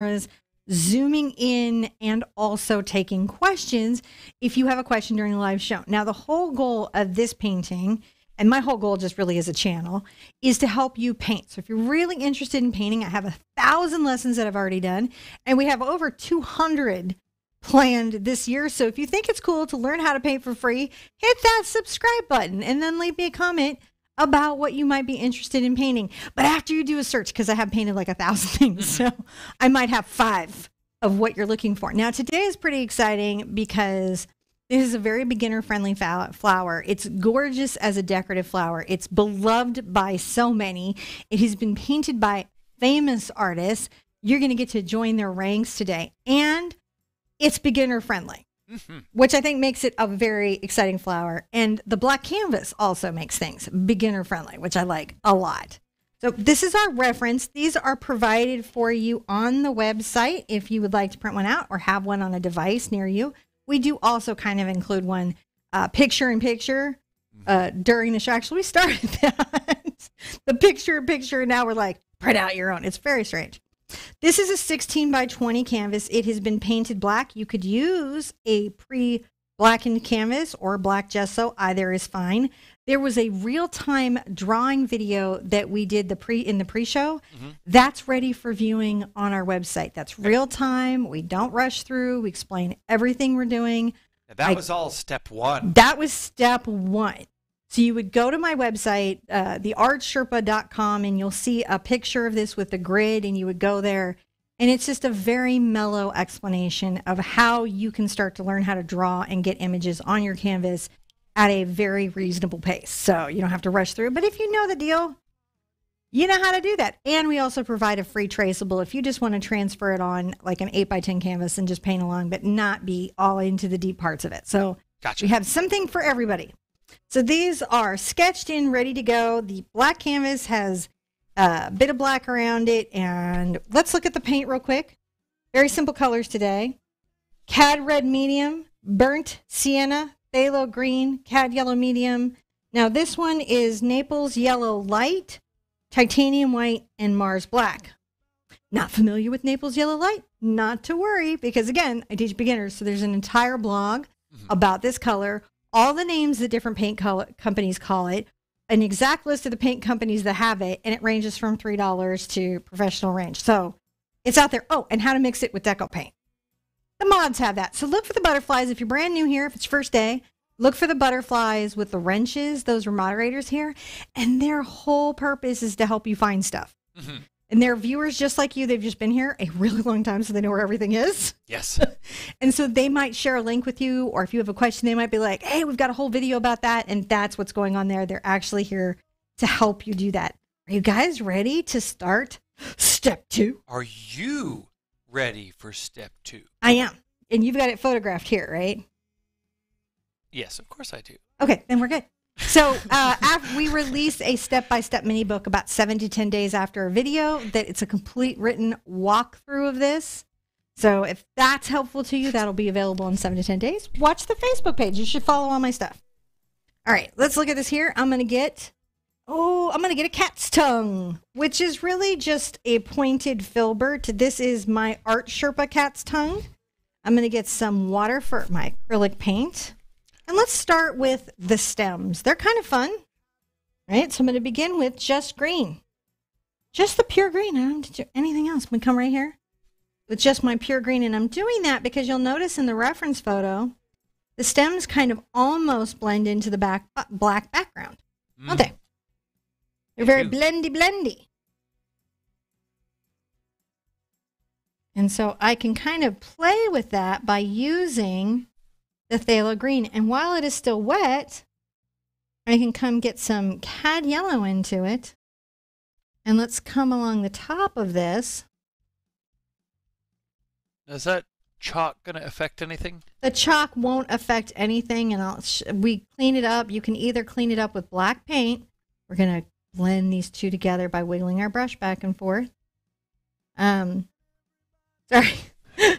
cameras, zooming in and also taking questions if you have a question during the live show. Now, the whole goal of this painting, and my whole goal just really as a channel, is to help you paint. So if you're really interested in painting, I have a thousand lessons that I've already done, and we have over 200 planned this year. So if you think it's cool to learn how to paint for free, hit that subscribe button and then leave me a comment about what you might be interested in painting. But after you do a search, because I have painted like a thousand things, mm-hmm. so I might have five of what you're looking for. Now, today is pretty exciting because this is a very beginner friendly flower. It's gorgeous as a decorative flower. It's beloved by so many. It has been painted by famous artists. You're going to get to join their ranks today. And it's beginner friendly. Mm-hmm. Which I think makes it a very exciting flower. And the black canvas also makes things beginner friendly, which I like a lot. So this is our reference. These are provided for you on the website if you would like to print one out or have one on a device near you. We do also kind of include one uh, picture in picture uh, during the show. Actually, we started that. the picture in picture. And now we're like, print out your own. It's very strange. This is a 16 by 20 canvas. It has been painted black. You could use a pre blackened canvas or black gesso, either is fine. There was a real time drawing video that we did the pre in the pre-show. Mm-hmm. That's ready for viewing on our website. That's real time. We don't rush through. We explain everything we're doing. that I, was all step one. That was step one. So you would go to my website, uh, theartsherpa.com, and you'll see a picture of this with the grid, and you would go there. And it's just a very mellow explanation of how you can start to learn how to draw and get images on your canvas at a very reasonable pace. So you don't have to rush through. But if you know the deal, you know how to do that. And we also provide a free traceable if you just want to transfer it on like an 8 by 10 canvas and just paint along, but not be all into the deep parts of it. So gotcha. we have something for everybody. So these are sketched in, ready to go. The black canvas has a bit of black around it. And let's look at the paint real quick. Very simple colors today. Cad red medium, burnt sienna, phthalo green, cad yellow medium. Now this one is Naples yellow light, titanium white, and Mars black. Not familiar with Naples yellow light? Not to worry, because again, I teach beginners. So there's an entire blog mm-hmm. about this color all the names that different paint co- companies call it, an exact list of the paint companies that have it, and it ranges from three dollars to professional range. So it's out there. Oh, and how to mix it with deco paint. The mods have that. So look for the butterflies if you're brand new here. If it's first day, look for the butterflies with the wrenches. Those are moderators here, and their whole purpose is to help you find stuff. Mm-hmm. And they're viewers just like you. They've just been here a really long time, so they know where everything is. Yes. and so they might share a link with you, or if you have a question, they might be like, hey, we've got a whole video about that. And that's what's going on there. They're actually here to help you do that. Are you guys ready to start step two? Are you ready for step two? I am. And you've got it photographed here, right? Yes, of course I do. Okay, then we're good. So uh, after we release a step-by-step mini book about seven to ten days after a video. That it's a complete written walkthrough of this. So if that's helpful to you, that'll be available in seven to ten days. Watch the Facebook page. You should follow all my stuff. All right, let's look at this here. I'm gonna get. Oh, I'm going to get a cat's tongue, which is really just a pointed filbert. This is my Art Sherpa cat's tongue. I'm going to get some water for my acrylic paint. And let's start with the stems. They're kind of fun, right? So I'm going to begin with just green. Just the pure green. I don't do anything else. I'm going to come right here with just my pure green. And I'm doing that because you'll notice in the reference photo, the stems kind of almost blend into the back uh, black background, mm. don't they? They're very blendy, blendy. And so I can kind of play with that by using the phthalo green. And while it is still wet, I can come get some cad yellow into it. And let's come along the top of this. Is that chalk going to affect anything? The chalk won't affect anything, and I'll we clean it up. You can either clean it up with black paint. We're going to blend these two together by wiggling our brush back and forth. Um, sorry.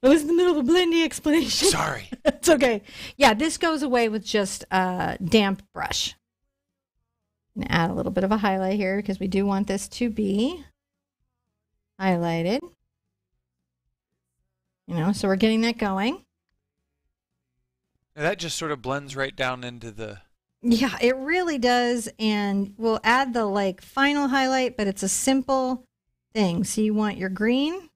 It was in the middle of a blendy explanation. Sorry. it's okay. Yeah, this goes away with just a damp brush. And add a little bit of a highlight here because we do want this to be highlighted. You know, so we're getting that going. And that just sort of blends right down into the. Yeah, it really does. And we'll add the like final highlight, but it's a simple thing. So you want your green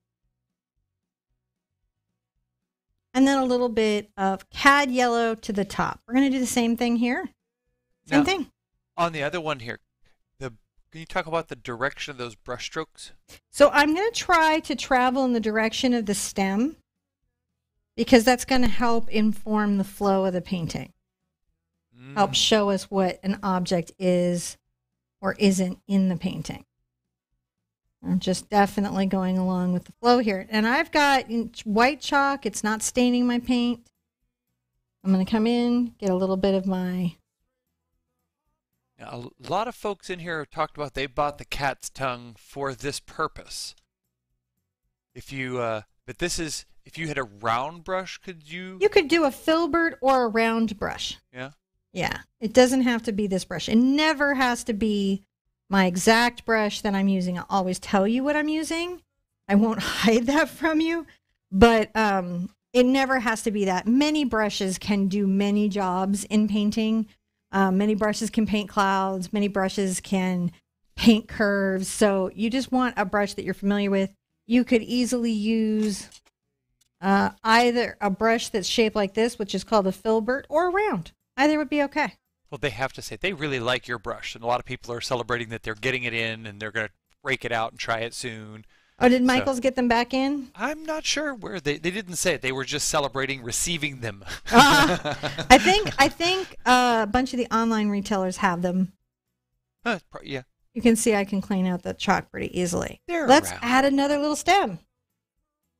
and then a little bit of cad yellow to the top. We're going to do the same thing here. Same Now, thing. On the other one here, the can you talk about the direction of those brush strokes? So I'm going to try to travel in the direction of the stem because that's going to help inform the flow of the painting. Help Mm. show us what an object is or isn't in the painting. I'm just definitely going along with the flow here. And I've got white chalk. It's not staining my paint. I'm going to come in, get a little bit of my a lot of folks in here have talked about they bought the cat's tongue for this purpose. If you, uh, but this is if you had a round brush, could you? You could do a filbert or a round brush. Yeah. Yeah. It doesn't have to be this brush. It never has to be my exact brush that I'm using. I'll always tell you what I'm using. I won't hide that from you, but um, it never has to be that. Many brushes can do many jobs in painting. Um, many brushes can paint clouds, many brushes can paint curves. So you just want a brush that you're familiar with. You could easily use uh, either a brush that's shaped like this, which is called a filbert, or a round. Either would be okay. Well, they have to say they really like your brush, and a lot of people are celebrating that they're getting it in and they're going to break it out and try it soon. Oh, did Michaels get them back in? I'm not sure where they they didn't say it. They were just celebrating receiving them. Ah, I think I think uh, a bunch of the online retailers have them. Pro- yeah, You can see I can clean out the chalk pretty easily. they're Let's around. add another little stem.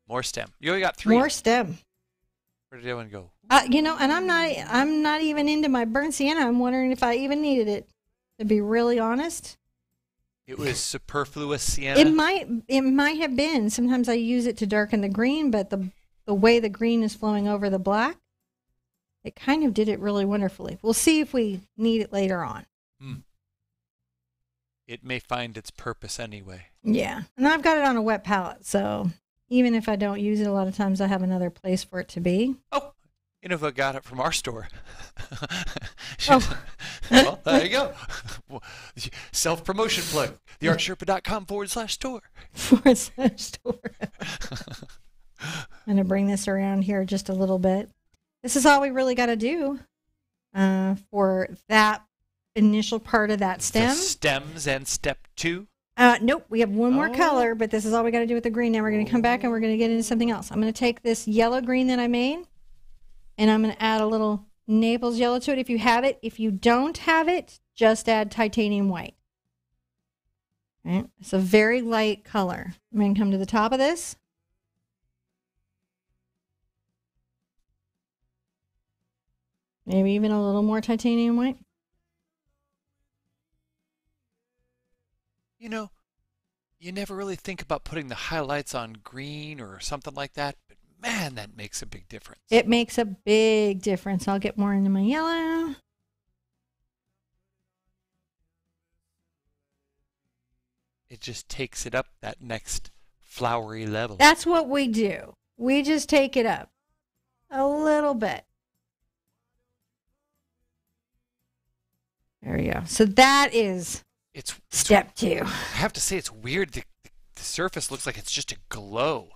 more stem. You only got three. More stem. Where did that one go? Uh, you know, and I'm not I'm not even into my burnt sienna. I'm wondering if I even needed it. To be really honest, It was superfluous sienna. it might it might have been. Sometimes I use it to darken the green, but the the way the green is flowing over the black, it kind of did it really wonderfully. We'll see if we need it later on. Hmm. It may find its purpose anyway. Yeah, and I've got it on a wet palette, so even if I don't use it, a lot of times I have another place for it to be. Oh, Innova got it from our store. Oh. well, there you go. Self promotion plug. Theartsherpa.com forward slash store. for a store. I'm gonna bring this around here just a little bit. This is all we really got to do uh, for that initial part of that The stem. stems and step two. Uh, nope, we have one more Oh. color, but this is all we got to do with the green. Now we're going to come back and we're going to get into something else. I'm going to take this yellow green that I made and I'm going to add a little Naples yellow to it if you have it. If you don't have it, just add titanium white. All right, it's a very light color. I'm going to come to the top of this. Maybe even a little more titanium white. You know, you never really think about putting the highlights on green or something like that, but man, that makes a big difference. It makes a big difference. I'll get more into my yellow. It just takes it up that next flowery level. That's what we do. We just take it up a little bit. There we go. So that is It's, step two. I have to say, it's weird. The, the surface looks like it's just a glow.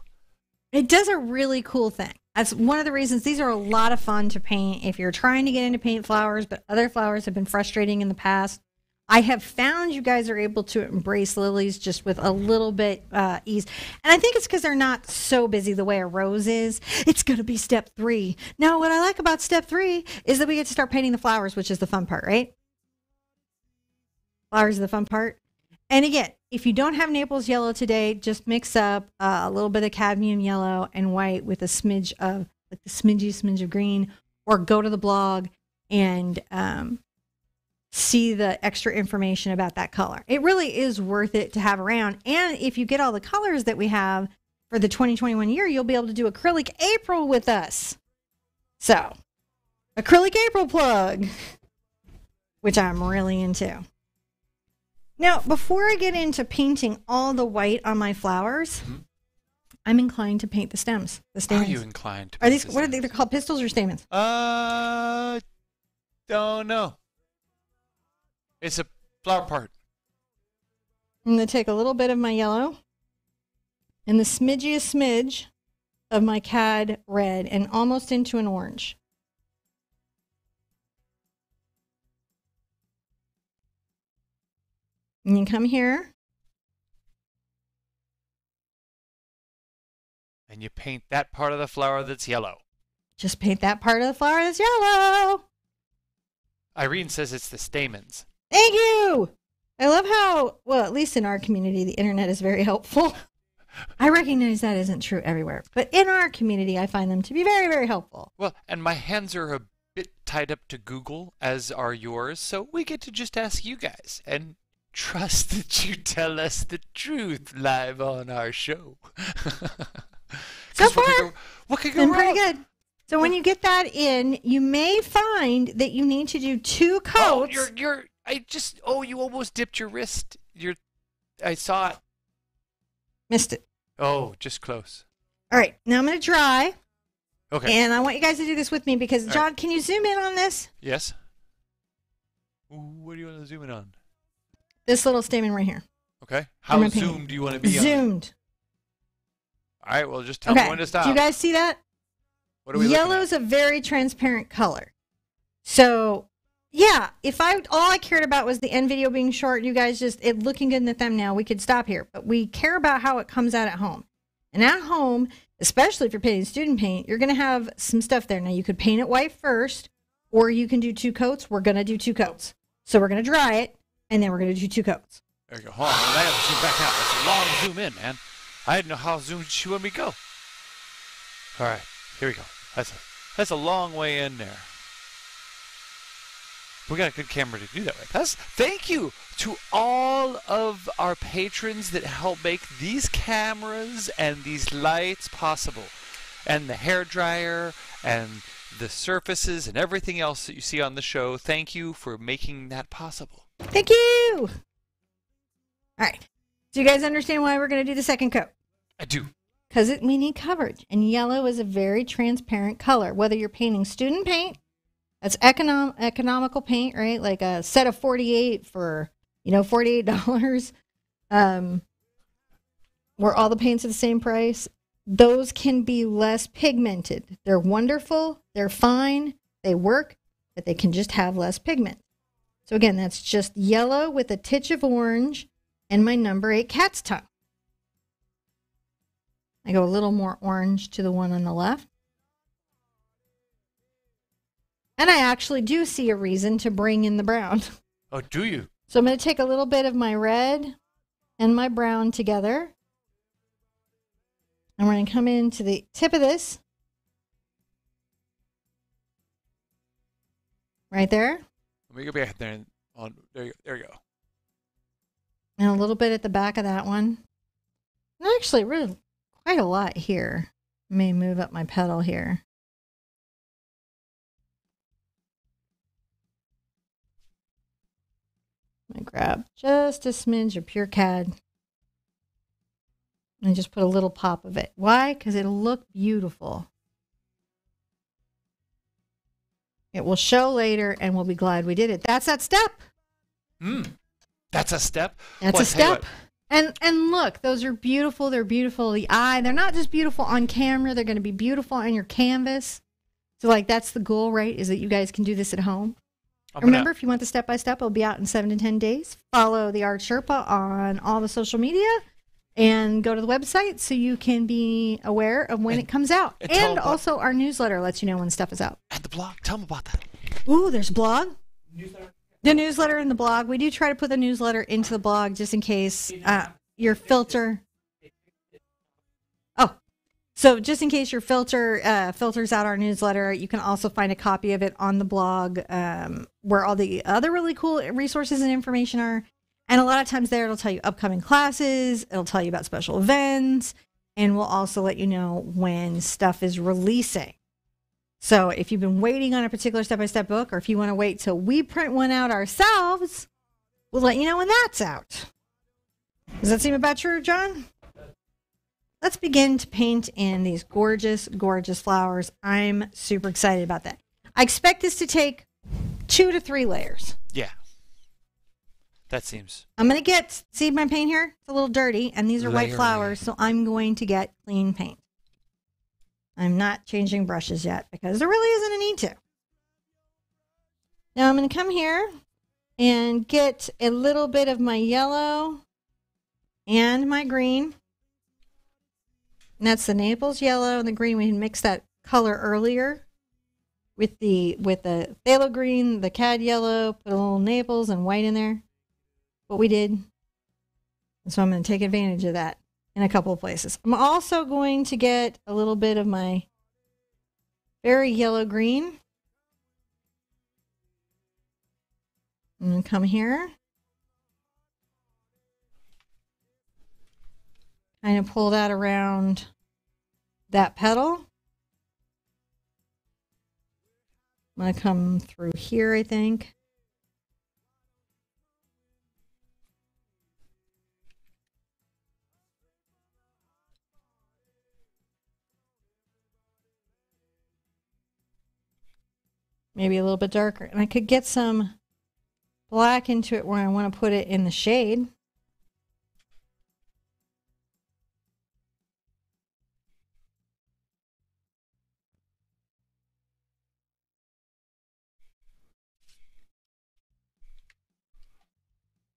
It does a really cool thing. That's one of the reasons these are a lot of fun to paint if you're trying to get into paint flowers, but other flowers have been frustrating in the past. I have found you guys are able to embrace lilies just with a little bit uh, ease. And I think it's because they're not so busy the way a rose is. It's going to be step three. Now, what I like about step three is that we get to start painting the flowers, which is the fun part, right? Flowers the fun part. And again, if you don't have Naples yellow today, just mix up uh, a little bit of cadmium yellow and white with a smidge of like the smidgy smidge of green, or go to the blog and um, see the extra information about that color. It really is worth it to have around. And if you get all the colors that we have for the 2021 year, you'll be able to do acrylic April with us. So, acrylic April plug, which I'm really into. Now, before I get into painting all the white on my flowers, I'm inclined to paint the stems. The Are you inclined to Are these paint what are they? They're called pistils or stamens? Uh, don't know. It's a flower part. I'm going to take a little bit of my yellow and the smidgiest smidge of my cad red and almost into an orange. You come here. And you paint that part of the flower that's yellow. Just paint that part of the flower that's yellow. Irene says it's the stamens. Thank you. I love how, well, at least in our community, the internet is very helpful. I recognize that isn't true everywhere, but in our community, I find them to be very, very helpful. Well, and my hands are a bit tied up to Google, as are yours, so we get to just ask you guys and trust that you tell us the truth live on our show. So what could go, what could go Been wrong? pretty good. So when you get that in, you may find that you need to do two coats. Oh, you're you're. I just. Oh, you almost dipped your wrist. You're. I saw it. Missed it. Oh, just close. All right, now I'm going to dry, Okay. and I want you guys to do this with me because All John, right. can you zoom in on this? yes. What do you want to zoom in on? This little stamen right here. Okay. How zoomed do you want to be on? Zoomed. All right. Well, just tell me when to stop. Do you guys see that? what are we Yellow is a very transparent color. So, yeah, if I all I cared about was the end video being short, you guys just it looking good in the thumbnail, we could stop here. But we care about how it comes out at home. And at home, especially if you're painting student paint, you're going to have some stuff there. Now you could paint it white first, or you can do two coats. We're going to do two coats. So we're going to dry it, and then we're going to do two coats. There you go. Hold on. I gotta zoom back out. That's a long zoom in, man. I didn't know how zoomed she let me go. All right. Here we go. That's a, that's a long way in there. We got a good camera to do that with. That's thank you to all of our patrons that help make these cameras and these lights possible, and the hair dryer and the surfaces and everything else that you see on the show. Thank you for making that possible. Thank you. All right. Do you guys understand why we're going to do the second coat? I do. because we need coverage and yellow is a very transparent color whether you're painting student paint that's econom- economical paint right like a set of 48 for you know $48 um where all the paints are the same price those can be less pigmented they're wonderful they're fine they work but they can just have less pigment so again that's just yellow with a titch of orange and my number eight cat's tongue I go a little more orange to the one on the left. And I actually do see a reason to bring in the brown. Oh, do you? So I'm going to take a little bit of my red and my brown together. And we're going to come into the tip of this. Right there. Let me go back there and on. There, you, there you go. And a little bit at the back of that one. And actually, really quite a lot here. May move up my pedal here. I grab just a smidge of pure cad and just put a little pop of it. Why? Because it'll look beautiful. It will show later, and we'll be glad we did it. That's that step. Hmm. That's a step. That's Well, a I tell you step. And and look, those are beautiful. They're beautiful the eye. They're not just beautiful on camera. They're going to be beautiful on your canvas. So like that's the goal, right? Is that you guys can do this at home. Gonna- Remember, if you want the step by step, it'll be out in seven to ten days. Follow the Art Sherpa on all the social media, and go to the website so you can be aware of when And- it comes out. and And them- also, our newsletter lets you know when stuff is out. and the blog. Tell them about that. Ooh, there's a blog. The newsletter and the blog. We do try to put the newsletter into the blog just in case uh, your filter. Oh, so just in case your filter uh, filters out our newsletter, you can also find a copy of it on the blog, um, where all the other really cool resources and information are. And a lot of times there, it'll tell you upcoming classes. It'll tell you about special events, and we'll also let you know when stuff is releasing. So if you've been waiting on a particular step by step book, or if you want to wait till we print one out ourselves, we'll let you know when that's out. Does that seem about true, John? let's begin to paint in these gorgeous, gorgeous flowers. I'm super excited about that. I expect this to take two to three layers. Yeah. That seems. I'm going to get, see my paint here? It's a little dirty, and these are white Layering. flowers, so I'm going to get clean paint. I'm not changing brushes yet because there really isn't a need to. Now I'm going to come here and get a little bit of my yellow and my green. And that's the Naples yellow and the green. We mixed that color earlier with the with the phthalo green, the cad yellow, put a little Naples and white in there. What we did. And so I'm going to take advantage of that in a couple of places. I'm also going to get a little bit of my very yellow green. I'm going to come here. Kind of pull that around that petal. I'm going to come through here, I think. Maybe a little bit darker. And I could get some black into it where I want to put it in the shade.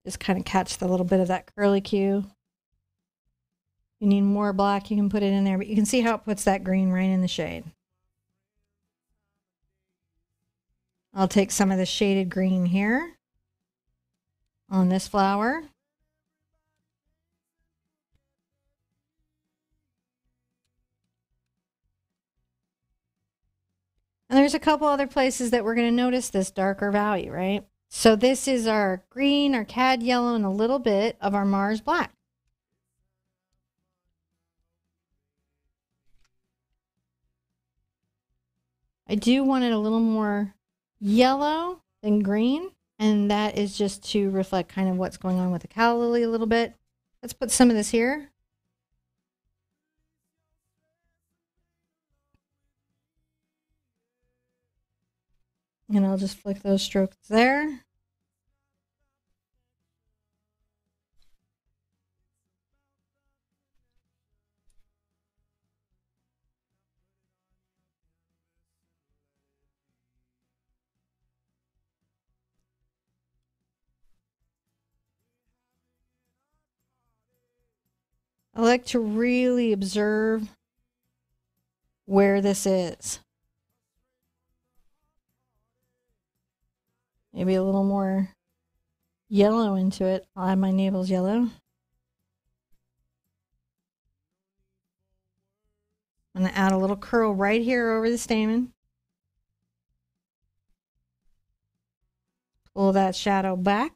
Just kind of catch the little bit of that curly Q. You need more black, you can put it in there, but you can see how it puts that green right in the shade. I'll take some of the shaded green here on this flower. And there's a couple other places that we're going to notice this darker value, right? So this is our green, our cad yellow, and a little bit of our Mars black. I do want it a little more yellow than green, and that is just to reflect kind of what's going on with the calla lily a little bit. Let's put some of this here. And I'll just flick those strokes there. I like to really observe where this is. Maybe a little more yellow into it. I'll add my Naples yellow. I'm going to add a little curl right here over the stamen. Pull that shadow back.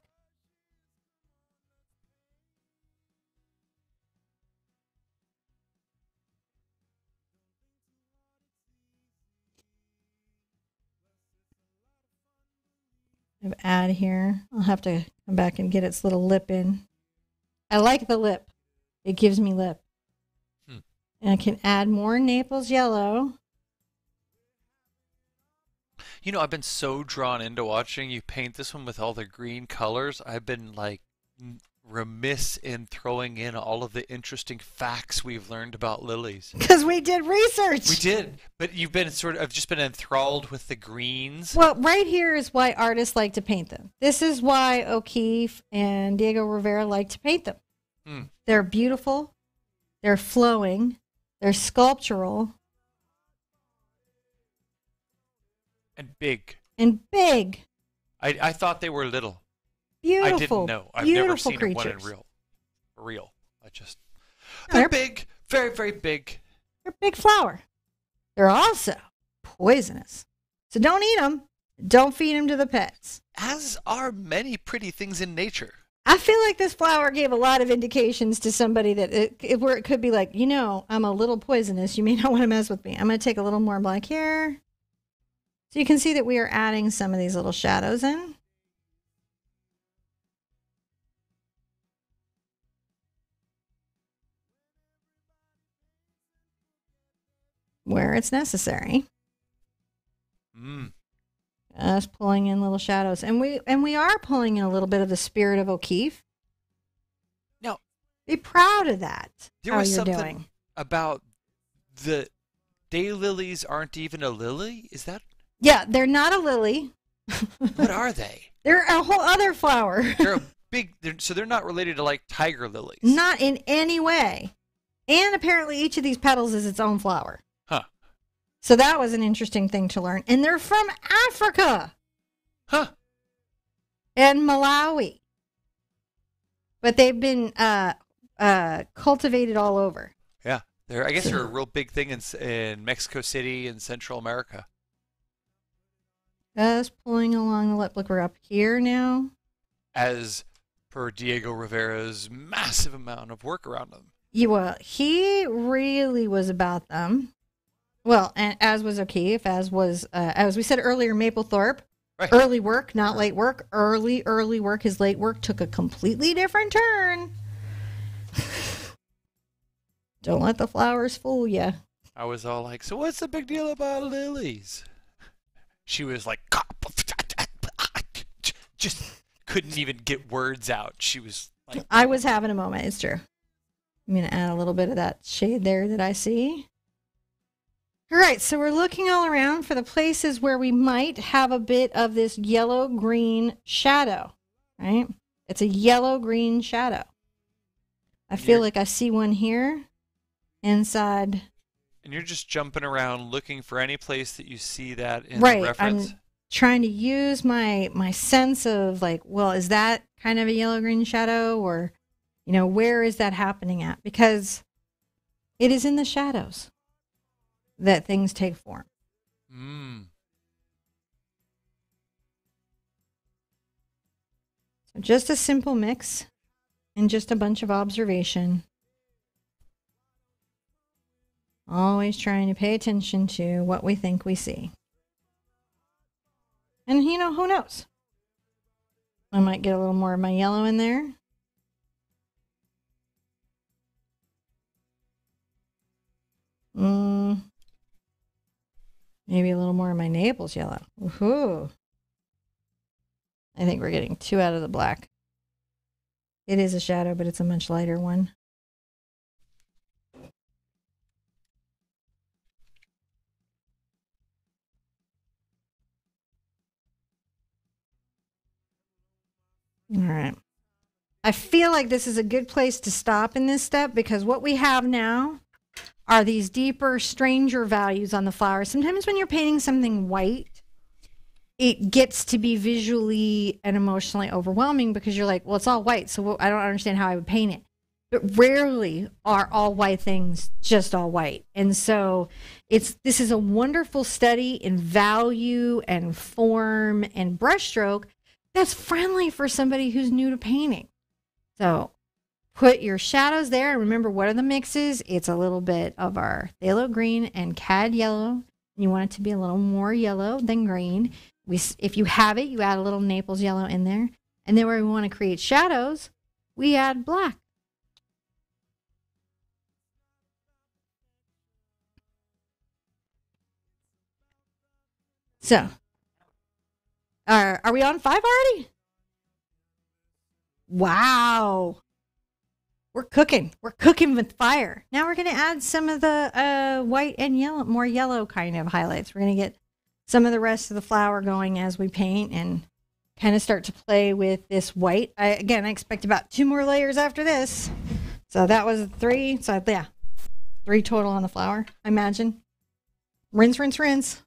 Of add here. I'll have to come back and get its little lip in. I like the lip. It gives me lip. Hmm. And I can add more Naples yellow. You know, I've been so drawn into watching you paint this one with all the green colors. I've been like remiss in throwing in all of the interesting facts we've learned about lilies. Because we did research. We did, but you've been sort of I've just been enthralled with the greens. Well, right here is why artists like to paint them. This is why O'Keeffe and Diego Rivera like to paint them. Hmm. They're beautiful, they're flowing, they're sculptural, And big. and big. I, I thought they were little. Beautiful. I didn't know. I've beautiful never seen creatures. one in real. For real. I just. They're, they're- big, very very big. They're a big flower. They're also poisonous. So don't eat them. Don't feed them to the pets. As are many pretty things in nature. I feel like this flower gave a lot of indications to somebody that it, it, where it could be like, you know, I'm a little poisonous. You may not want to mess with me. I'm going to take a little more black here. So you can see that we are adding some of these little shadows in. Where it's necessary. Mm. Just pulling in little shadows. And we and we are pulling in a little bit of the spirit of O'Keeffe. Now, Be proud of that. there was something doing. about the daylilies aren't even a lily. Is that Yeah, they're not a lily. what are they? They're a whole other flower. They're a big. They're, so they're not related to like tiger lilies. not in any way. And apparently each of these petals is its own flower. So that was an interesting thing to learn. And they're from Africa Huh. and Malawi. But they've been uh, uh, cultivated all over. Yeah. They're. I guess they're a real big thing in in Mexico City and Central America. Just pulling along the lip. Look, we're up here now. As per Diego Rivera's massive amount of work around them. Yeah, well, he really was about them. Well, and as was O'Keeffe, as was, uh, as we said earlier, Mapplethorpe. Right. Early work, not late work. Early, early work. His late work took a completely different turn. Don't let the flowers fool you. I was all like, "So what's the big deal about lilies?" She was like, just couldn't even get words out. She was like, I was having a moment. It's true. I'm going to add a little bit of that shade there that I see. All right, so we're looking all around for the places where we might have a bit of this yellow green shadow, right? It's a yellow green shadow. I feel like I see one here inside. and you're just jumping around looking for any place that you see that in Right, the reference. I'm trying to use my my sense of like, well, is that kind of a yellow green shadow or you know, where is that happening at? Because it is in the shadows that things take form. Mm. So just a simple mix and just a bunch of observation. Always trying to pay attention to what we think we see. And you know, who knows? I might get a little more of my yellow in there. Mm, maybe a little more of my Naples yellow. Woohoo. I think we're getting two out of the black. It is a shadow, but it's a much lighter one. All right. I feel like this is a good place to stop in this step because what we have now are these deeper, stranger values on the flower. Sometimes when you're painting something white, it gets to be visually and emotionally overwhelming because you're like, well, it's all white, so I don't understand how I would paint it. But rarely are all white things just all white. And so it's this is a wonderful study in value and form and brushstroke that's friendly for somebody who's new to painting. So put your shadows there and remember what are the mixes? It's a little bit of our phthalo green and cad yellow. You want it to be a little more yellow than green. We, if you have it, you add a little Naples yellow in there. And then where we want to create shadows, we add black. So, are, are we on five already? Wow. We're cooking. We're cooking with fire. Now we're going to add some of the uh, white and yellow, more yellow kind of highlights. We're going to get some of the rest of the flower going as we paint and kind of start to play with this white. I, again, I expect about two more layers after this. So that was three. So yeah, three total on the flower, I imagine. Rinse, rinse, rinse.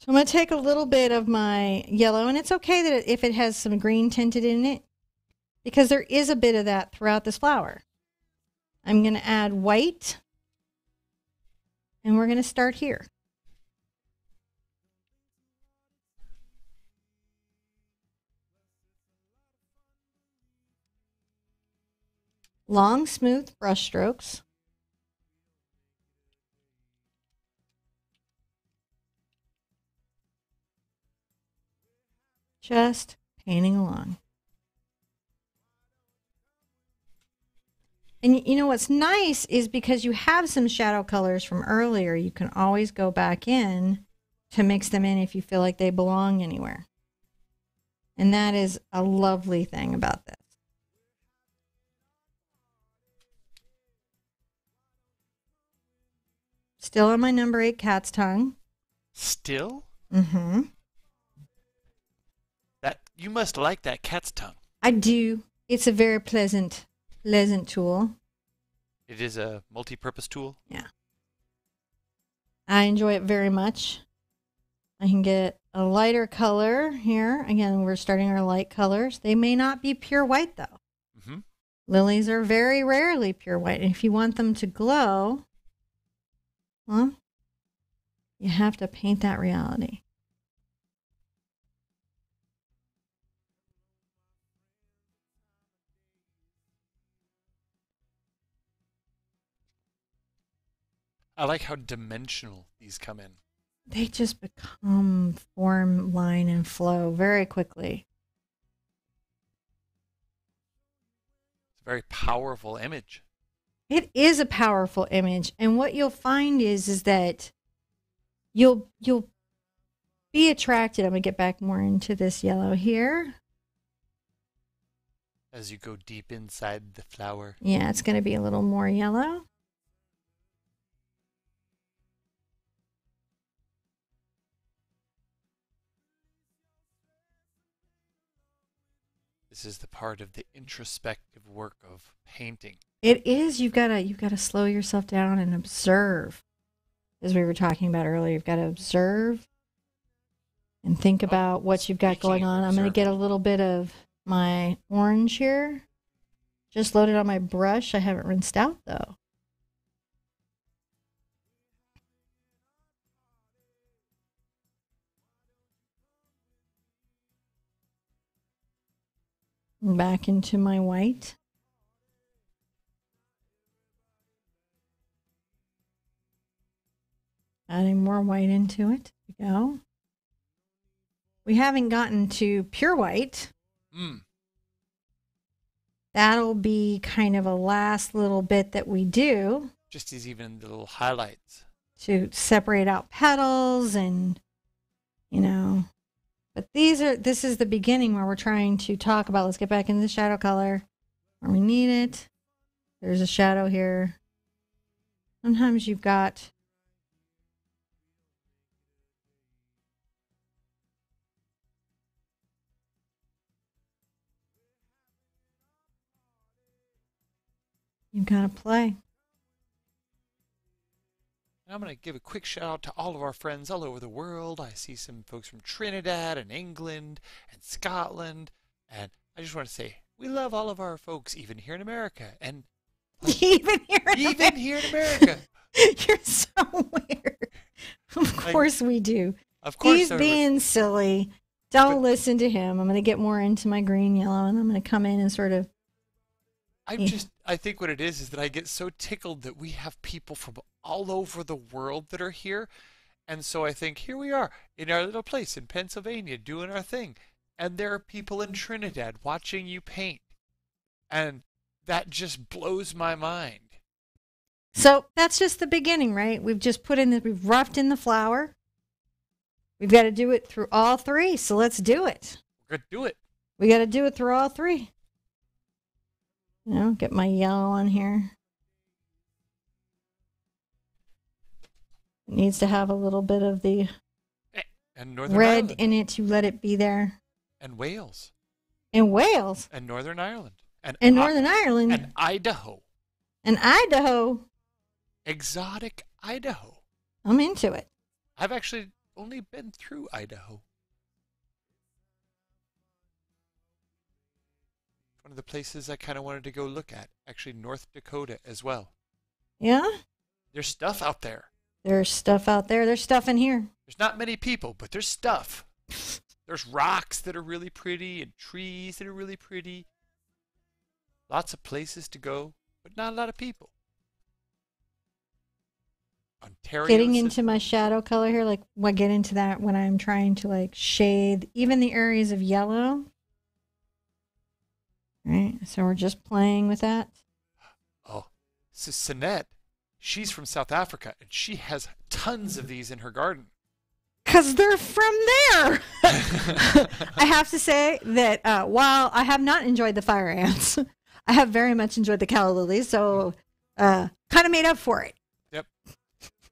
So I'm going to take a little bit of my yellow, and it's okay that if it has some green tinted in it, because there is a bit of that throughout this flower. I'm going to add white, and we're going to start here. Long, smooth brush strokes. Just painting along. And you know what's nice is because you have some shadow colors from earlier, you can always go back in to mix them in if you feel like they belong anywhere. And that is a lovely thing about this. Still on my number eight cat's tongue. Still? Mm-hmm. That you must like that cat's tongue. I do. It's a very pleasant, pleasant tool. It is a multi-purpose tool. Yeah. I enjoy it very much. I can get a lighter color here. Again, we're starting our light colors. They may not be pure white though. hmm Lilies are very rarely pure white. And if you want them to glow, well, you have to paint that reality. I like how dimensional these come in. They just become form, line, and flow very quickly. It's a very powerful image. It is a powerful image, and what you'll find is is that you'll you'll be attracted. I'm gonna get back more into this yellow here. As you go deep inside the flower. Yeah, it's gonna be a little more yellow. This is the part of the introspective work of painting. It is. You've gotta you've gotta slow yourself down and observe, as we were talking about earlier. You've got to observe and think Oh, about what you've got going on. I'm gonna get a little bit of my orange here. Just loaded on my brush. I haven't rinsed out though. Back into my white. Adding more white into it. There we go. We haven't gotten to pure white. Mm. That'll be kind of a last little bit that we do Just as even the little highlights. to separate out petals and, you know. But these are, this is the beginning where we're trying to talk about, let's get back into the shadow color where we need it. There's a shadow here. Sometimes you've got You've got to play. And I'm going to give a quick shout out to all of our friends all over the world. I see some folks from Trinidad and England and Scotland. And I just want to say, we love all of our folks, even here in America. And Even here, in even here in America. You're so weird. Of course we do. Of course, He's being silly. Don't But- listen to him. I'm going to get more into my green yellow and I'm going to come in and sort of. I'm Yeah. just, I think what it is is that I get so tickled that we have people from all over the world that are here. And so I think, here we are in our little place in Pennsylvania doing our thing. And there are people in Trinidad watching you paint. And that just blows my mind. So that's just the beginning, right? We've just put in the, we've roughed in the flower. We've got to do it through all three. So let's do it. We're going to do it. We got to do it through all three. You know, get my yellow on here. It needs to have a little bit of the eh, And Northern red Ireland. in it to let it be there. and Wales. And Wales And Northern Ireland. And, and I- Northern Ireland and Idaho. and Idaho. Exotic Idaho. I'm into it. I've actually only been through Idaho. One of the places I kind of wanted to go look at. Actually, North Dakota as well. Yeah. There's stuff out there. There's stuff out there. There's stuff in here. There's not many people, but there's stuff. There's rocks that are really pretty and trees that are really pretty. Lots of places to go, but not a lot of people. Ontario. Getting into my shadow color here, like I get into that when I'm trying to like shade even the areas of yellow. Right. So we're just playing with that. Oh, so Sinette, she's from South Africa, and she has tons of these in her garden. Because they're from there. I have to say that uh, while I have not enjoyed the fire ants, I have very much enjoyed the calla lilies. So, uh, kind of made up for it. Yep.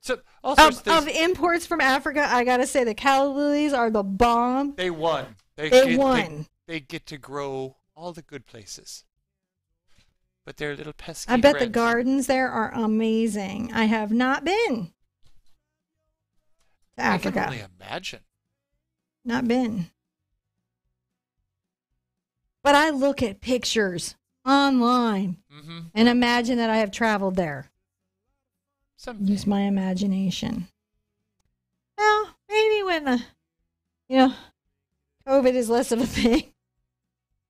So also Of, of imports from Africa, I got to say the calla lilies are the bomb. they won. They, They get, won. They, get to grow all the good places. But they're little pesky. I bet the gardens there are amazing. I have not been to I can Africa. only imagine. Not been. But I look at pictures online Mm-hmm. and imagine that I have traveled there. Some Use my imagination. Well, maybe when the, you know, COVID is less of a thing.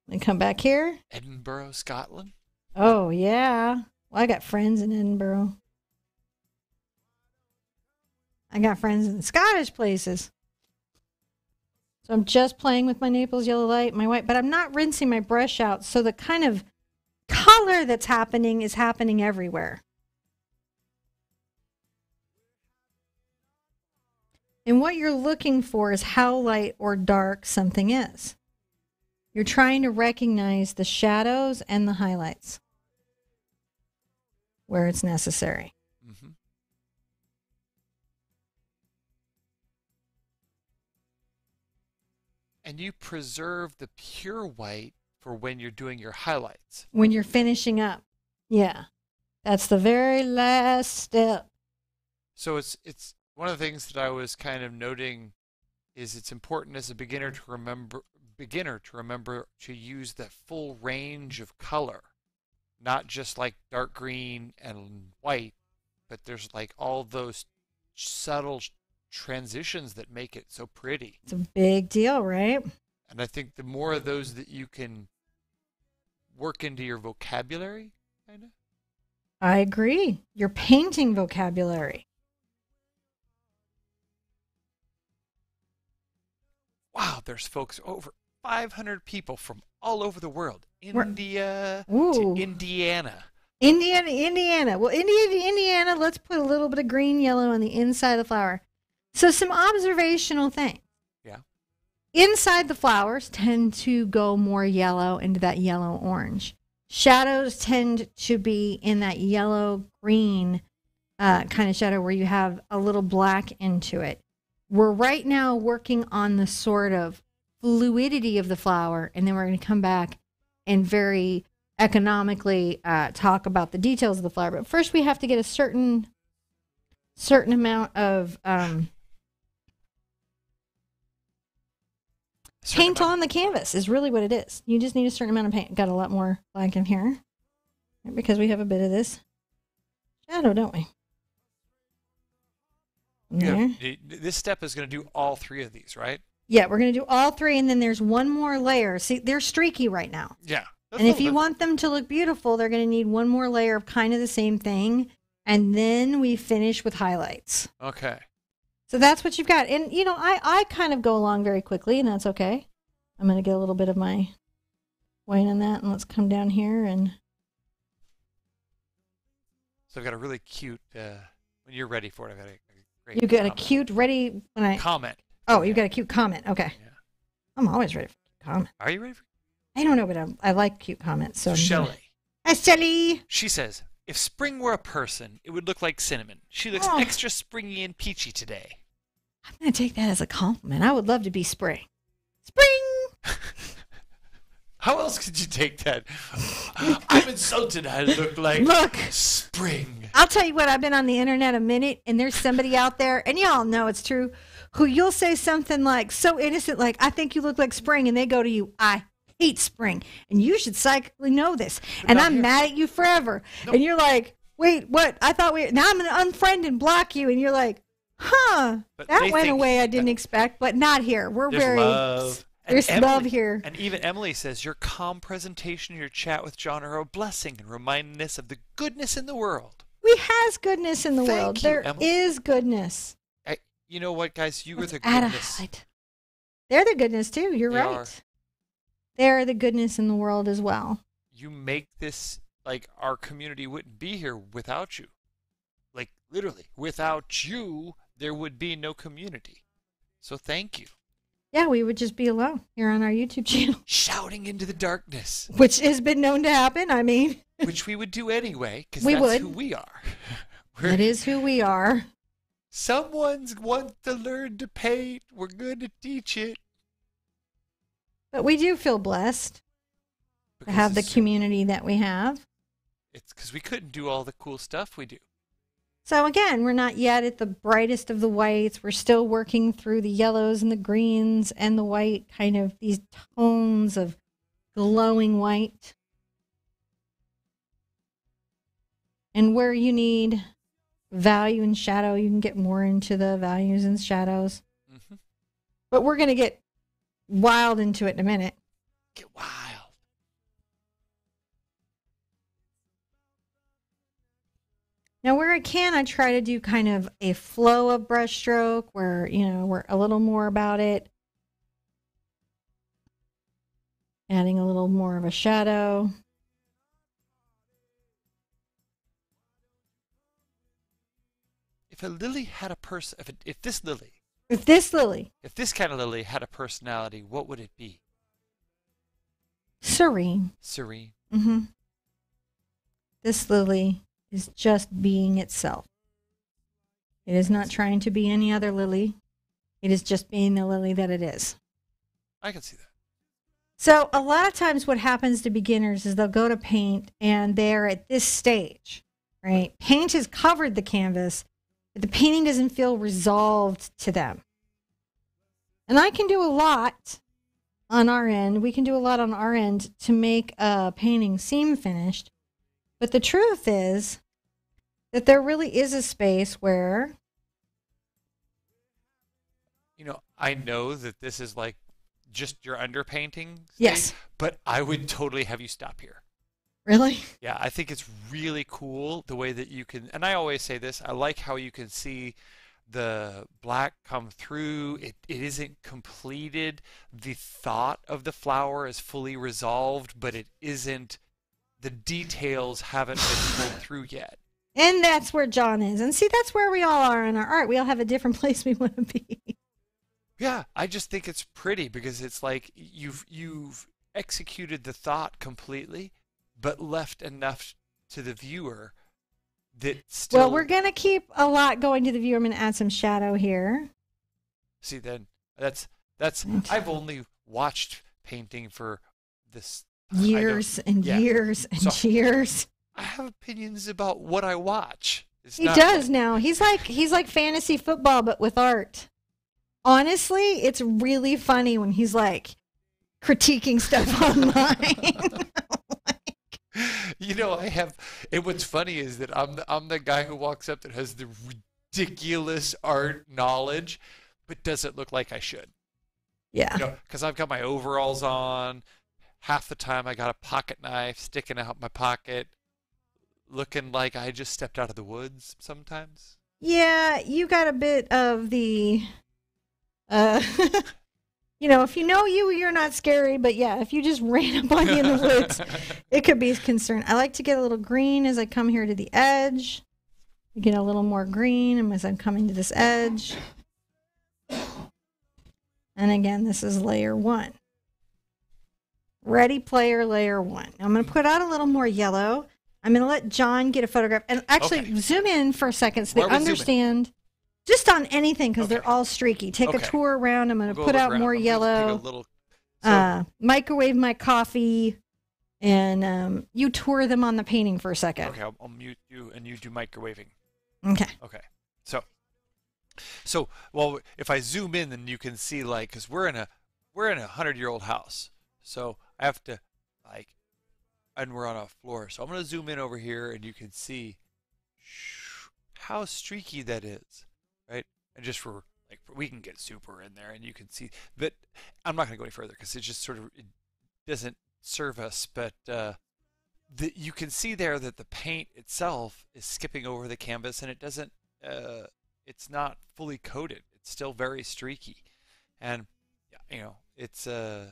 Then come back here. Edinburgh, Scotland. Oh yeah. Well, I got friends in Edinburgh. I got friends in Scottish places. So I'm just playing with my Naples yellow light, my white, but I'm not rinsing my brush out. So the kind of color that's happening is happening everywhere. And what you're looking for is how light or dark something is. You're trying to recognize the shadows and the highlights where it's necessary. Mm-hmm. And you preserve the pure white for when you're doing your highlights. When you're finishing up. Yeah. That's the very last step. So it's it's one of the things that I was kind of noting is it's important as a beginner to remember beginner to remember to use that full range of color, not just like dark green and white, but there's like all those subtle transitions that make it so pretty. It's a big deal, right? And I think the more of those that you can work into your vocabulary, kind of. I agree. Your painting vocabulary. Wow, there's folks over 500 people from all over the world. India to Indiana. Indiana, Indiana. Well, Indiana, Indiana, let's put a little bit of green yellow on the inside of the flower. So, some observational things. Yeah. Inside the flowers tend to go more yellow into that yellow orange. Shadows tend to be in that yellow green uh, kind of shadow where you have a little black into it. We're right now working on the sort of fluidity of the flower, and then we're going to come back and very economically uh, talk about the details of the flower. But first, we have to get a certain certain amount of um, Certain paint amount- on the canvas is really what it is. You just need a certain amount of paint. Got a lot more black in here because we have a bit of this shadow, don't we? Yeah. This step is going to do all three of these, right? Yeah, we're going to do all three, and then there's one more layer. See, they're streaky right now. Yeah. And if you good. want them to look beautiful, they're going to need one more layer of kind of the same thing. And then we finish with highlights. Okay. So that's what you've got. And, you know, I, I kind of go along very quickly, and that's okay. I'm going to get a little bit of my white on that, and let's come down here. And So I've got a really cute. Uh, when you're ready for it, I've got a, a great. you got a cute, ready when I. comment. Oh, you've got a cute comment. Okay. Yeah. I'm always ready for cute comment. Are you ready for I don't know, but I, I like cute comments. So, Shelley? Uh, Hi, Shelly. She says, "If spring were a person, it would look like Cinnamon. She looks Oh. extra springy and peachy today." I'm going to take that as a compliment. I would love to be spring. Spring. How else could you take that? I'm insulted. I look like Look. spring. I'll tell you what, I've been on the internet a minute and there's somebody out there, and y'all know it's true, who you'll say something like so innocent, like, I think you look like spring, and they go to you, I hate spring. And you should psychically know this. But and I'm here. mad at you forever. No. And you're like, wait, what? I thought we now I'm gonna unfriend and block you, and you're like, huh. But that went away I didn't expect, but not here. We're very love. There's love here. And even Emily says your calm presentation and your chat with John are a blessing and reminding us of the goodness in the world. We has goodness in the Thank world. you, There is Emily. goodness. You know what, guys? You are the goodness. They're the goodness too. You're They right. are. They're the goodness in the world as well. You make this like our community wouldn't be here without you. Like literally, without you, there would be no community. So thank you. Yeah, we would just be alone here on our YouTube channel, Shouting into the darkness, which has been known to happen. I mean, which we would do anyway, because We that's would. who we are. We're- it is who we are. Someone's wants to learn to paint. We're going to teach it. But we do feel blessed to have the community that we have. It's because we couldn't do all the cool stuff we do. So again, we're not yet at the brightest of the whites. We're still working through the yellows and the greens and the white, kind of these tones of glowing white. And where you need value and shadow, you can get more into the values and shadows. hmm But we're going to get wild into it in a minute. Get wild. Now, where I can, I try to do kind of a flow of brushstroke where, you know, we're a little more about it. Adding a little more of a shadow. If a lily had a person, if, if this lily, If this lily, if this kind of lily had a personality, what would it be? serene, Serene. Mm-hmm. this lily is just being itself. It is not trying to be any other lily. It is just being the lily that it is. I can see that. So a lot of times what happens to beginners is they'll go to paint and they're at this stage, right? Paint has covered the canvas, but the painting doesn't feel resolved to them. And I can do a lot on our end. We can do a lot on our end to make a painting seem finished. But the truth is that there really is a space where You know, I know that this is like just your underpainting. stage, Yes. But I would totally have you stop here. Really Yeah, I think it's really cool the way that you can, and I always say this, I like how you can see the black come through. It, it isn't completed. The thought of the flower is fully resolved, but it isn't, the details haven't been pulled through yet. And that's where John is. And see, that's where we all are in our art. We all have a different place we want to be. Yeah, I just think it's pretty because it's like you've you've executed the thought completely, but left enough to the viewer that still Well, we're going to keep a lot going to the viewer. I'm going to add some shadow here. See, then that's that's. I've only watched painting for this. Years and yeah. years and So- years. I have opinions about what I watch. It's He does like- now. He's like he's like fantasy football but with art. Honestly, it's really funny when he's like critiquing stuff online. You know, I have. And what's funny is that I'm the, I'm the guy who walks up that has the ridiculous art knowledge, but doesn't look like I should. yeah. You know, because I've got my overalls on. Half the time, I got a pocket knife sticking out my pocket, looking like I just stepped out of the woods. Sometimes. Yeah, you got a bit of the uh you know, if you know you, you're not scary, but yeah, if you just ran up on you in the woods, it could be a concern. I like to get a little green as I come here to the edge. Get a little more green and as I'm coming to this edge. And again, this is layer one. Ready player layer one. I'm going to put out a little more yellow. I'm going to let John get a photograph and actually Okay. zoom in for a second so they understand just on anything because they're all streaky. Take a tour around. I'm going to We'll put out around. more I'm yellow little- so- uh, microwave my coffee, and um, you tour them on the painting for a second. okay, I'll, I'll mute you and you do microwaving. Okay. Okay. So, so well, if I zoom in, then you can see like, cause we're in a we're in a hundred year old house, so I have to like, and we're on a floor, so I'm gonna zoom in over here, and you can see how streaky that is? And just for like, we can get super in there, and you can see, but I'm not gonna go any further because it just sort of it doesn't serve us, but. uh you can see there that the paint itself is skipping over the canvas and it doesn't uh, it's not fully coated it's still very streaky and you know it's uh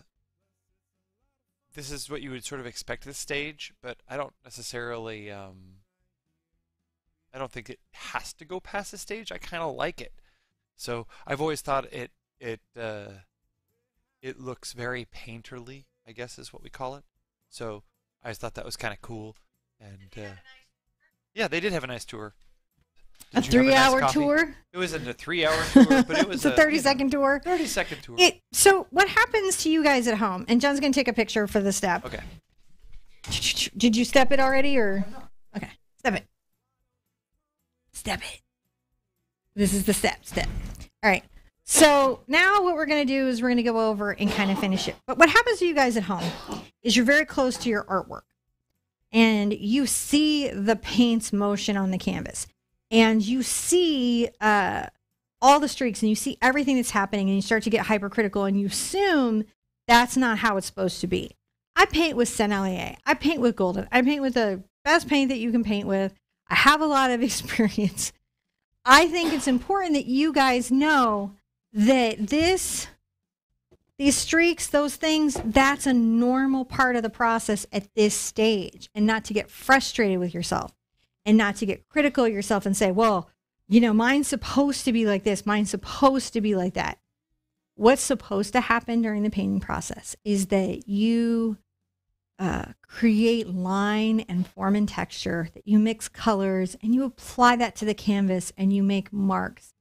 this is what you would sort of expect at this stage, but I don't necessarily. Um, I don't think it has to go past this stage. I kind of like it. So I've always thought it it uh, it looks very painterly. I guess is what we call it. So I just thought that was kind of cool. And uh, yeah, they did have a nice tour. a Did you have nice three-hour coffee? tour. It wasn't a three-hour tour, but it was it's a you know, thirty-second tour. 30 second tour. It, so what happens to you guys at home? And John's gonna take a picture for the step. okay. Did you step it already or? Okay, step it. Step it. This is the step, step. All right. So now what we're going to do is we're going to go over and kind of finish it. But what happens to you guys at home is you're very close to your artwork and you see the paint's motion on the canvas and you see uh, all the streaks and you see everything that's happening and you start to get hypercritical and you assume that's not how it's supposed to be. I paint with Sennelier. I paint with Golden. I paint with the best paint that you can paint with. I have a lot of experience. I think it's important that you guys know that this these streaks, those things, that's a normal part of the process at this stage and not to get frustrated with yourself and not to get critical of yourself and say, well, you know, mine's supposed to be like this, mine's supposed to be like that. What's supposed to happen during the painting process is that you uh, create line and form and texture, that you mix colors and you apply that to the canvas and you make marks.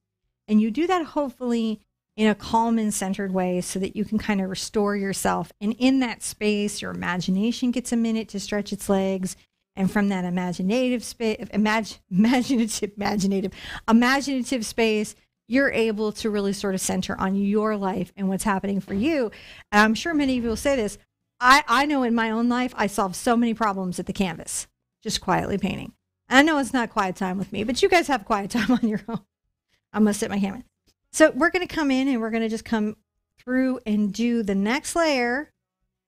And you do that hopefully in a calm and centered way so that you can kind of restore yourself. And in that space, your imagination gets a minute to stretch its legs. And from that imaginative space, imag- imaginative, imaginative, imaginative space, you're able to really sort of center on your life and what's happening for you. And I'm sure many of you will say this. I, I know in my own life, I solve so many problems at the canvas, just quietly painting. I know it's not quiet time with me, but you guys have quiet time on your own. I'm going to sit my hammer. So we're going to come in and we're going to just come through and do the next layer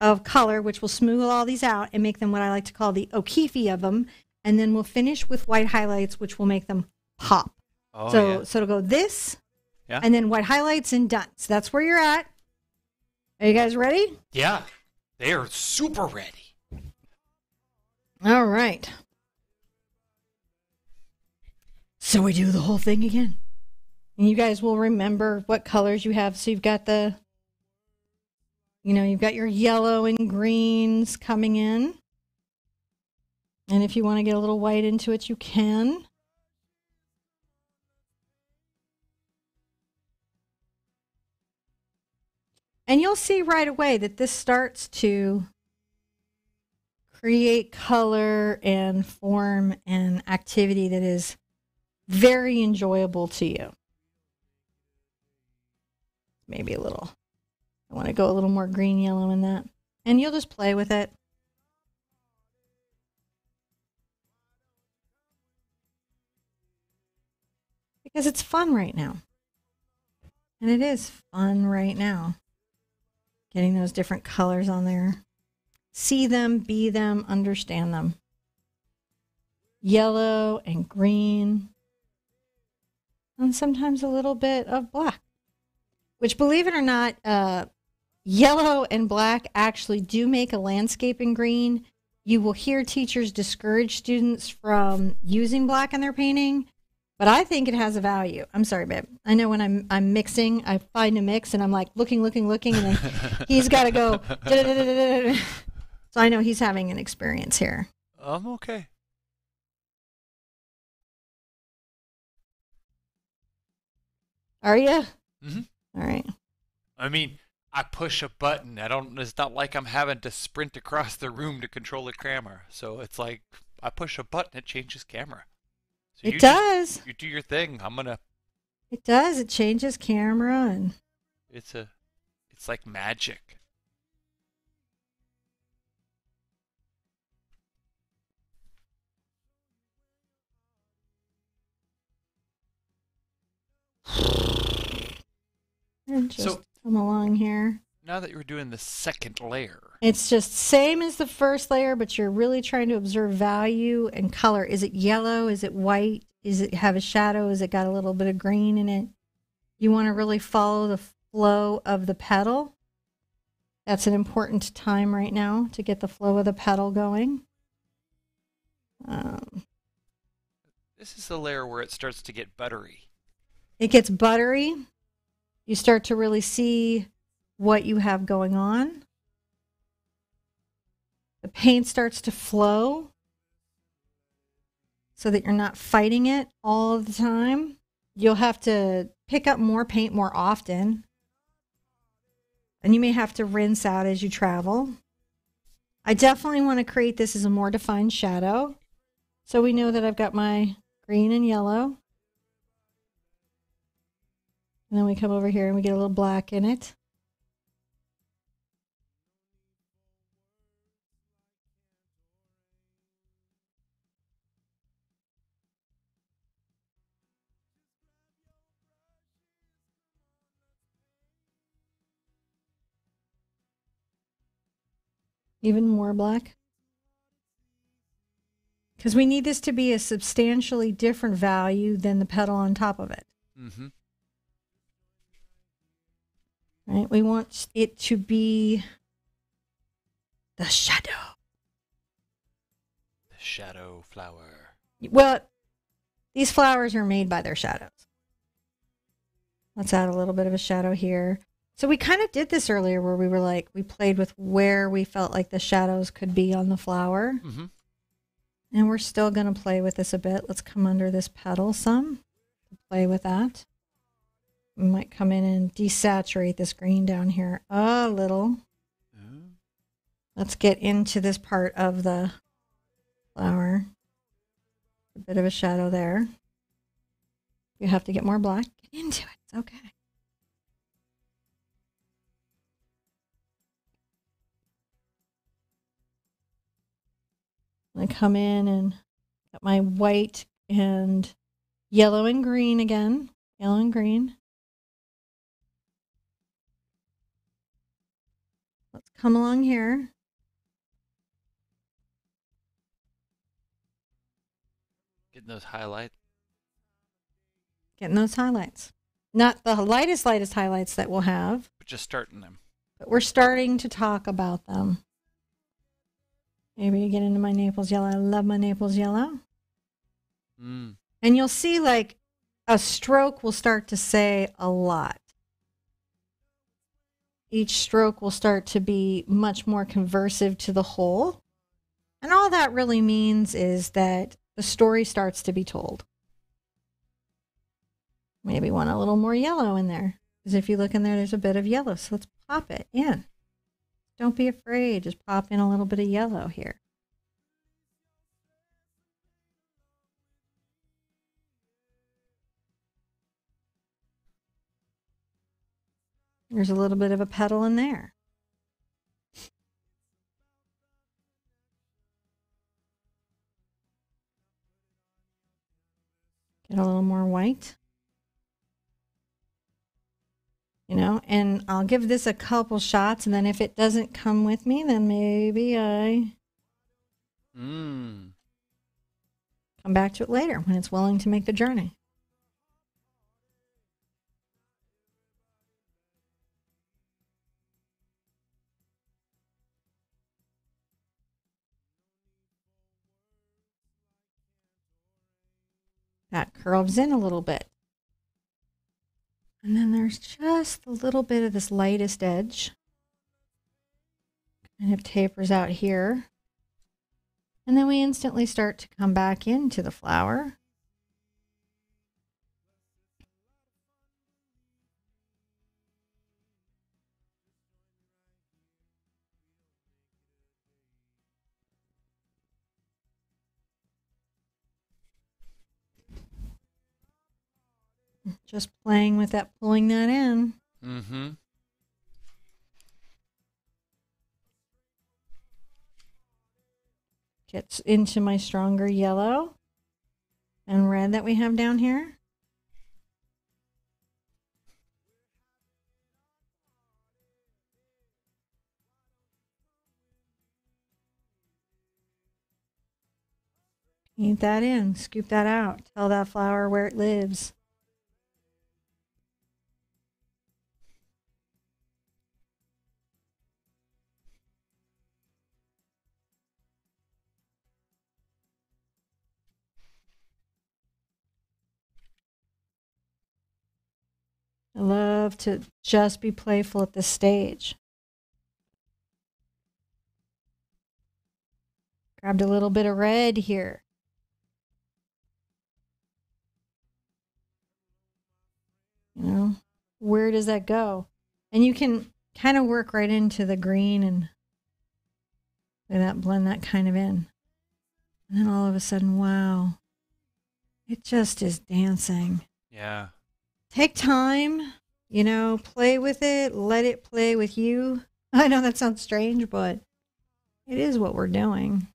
of color, which will smooth all these out and make them what I like to call the O'Keeffe of them. And then we'll finish with white highlights, which will make them pop. Oh, so, yeah. so it'll go this, Yeah. and then white highlights and done. So that's where you're at. Are you guys ready? Yeah. They are super ready. All right. So we do the whole thing again. And you guys will remember what colors you have. So you've got the, you know, you've got your yellow and greens coming in. And if you want to get a little white into it, you can. And you'll see right away that this starts to create color and form and activity that is very enjoyable to you. Maybe a little. I want to go a little more green yellow in that. And you'll just play with it. Because it's fun right now. And it is fun right now. Getting those different colors on there see them, be them, understand them. Yellow and green, and sometimes a little bit of black, which, believe it or not, uh, yellow and black actually do make a landscaping green. You will hear teachers discourage students from using black in their painting, but I think it has a value. I'm sorry, babe. I know when I'm I'm mixing, I find a mix and I'm like looking, looking, looking, and then he's got to go. So I know he's having an experience here. I'm okay. Are you? hmm All right. I mean, I push a button. I don't. It's not like I'm having to sprint across the room to control the camera. So it's like I push a button, it changes camera. So It does. Just, you do your thing. I'm gonna. It does. It changes camera and It's a. It's like magic. and just So- come along here. Now that you're doing the second layer, It's just same as the first layer, but you're really trying to observe value and color. Is it yellow? Is it white? Is it have a shadow? Is it got a little bit of green in it? You want to really follow the flow of the petal That's an important time right now to get the flow of the petal going. Um, This is the layer where it starts to get buttery. it gets buttery. You start to really see what you have going on. The paint starts to flow so that you're not fighting it all the time. You'll have to pick up more paint more often. And you may have to rinse out as you travel. I definitely want to create this as a more defined shadow. So we know that I've got my green and yellow. And then we come over here and we get a little black in it. Even more black. Because we need this to be a substantially different value than the petal on top of it. Mm-hmm. right? We want it to be the shadow. The shadow flower. Well, these flowers are made by their shadows. Let's add a little bit of a shadow here. So we kind of did this earlier where we were like, we played with where we felt like the shadows could be on the flower. Mm-hmm. And we're still going to play with this a bit. Let's come under this petal some play with that. We might come in and desaturate this green down here a little. Let's get into this part of the flower. A bit of a shadow there. You have to get more black. Get into it. It's okay. I come in and got my white and yellow and green again. Yellow and green. Let's come along here. Getting those highlights. Getting those highlights. Not the lightest, lightest highlights that we'll have, But just starting them. but we're starting to talk about them. Maybe you get into my Naples yellow. I love my Naples yellow. Mm. And you'll see like a stroke will start to say a lot. Each stroke will start to be much more conversive to the whole. And all that really means is that the story starts to be told. Maybe want a little more yellow in there. Because if you look in there, there's a bit of yellow. So let's pop it in. Don't be afraid. Just pop in a little bit of yellow here. There's a little bit of a petal in there. Get a little more white. You know, and I'll give this a couple shots, and then if it doesn't come with me, then maybe I Mm. come back to it later when it's willing to make the journey. That curves in a little bit. And then there's just a little bit of this lightest edge. Kind of tapers out here. And then we instantly start to come back into the flower. Just playing with that, pulling that in. Mm-hmm. Gets into my stronger yellow and red that we have down here. Eat that in, scoop that out, tell that flower where it lives. I love to just be playful at this stage. Grabbed a little bit of red here. You know, where does that go? And you can kind of work right into the green and that blend that kind of in. And then all of a sudden, wow, it just is dancing. Yeah. Take time, you know, play with it, let it play with you. I know that sounds strange, but it is what we're doing.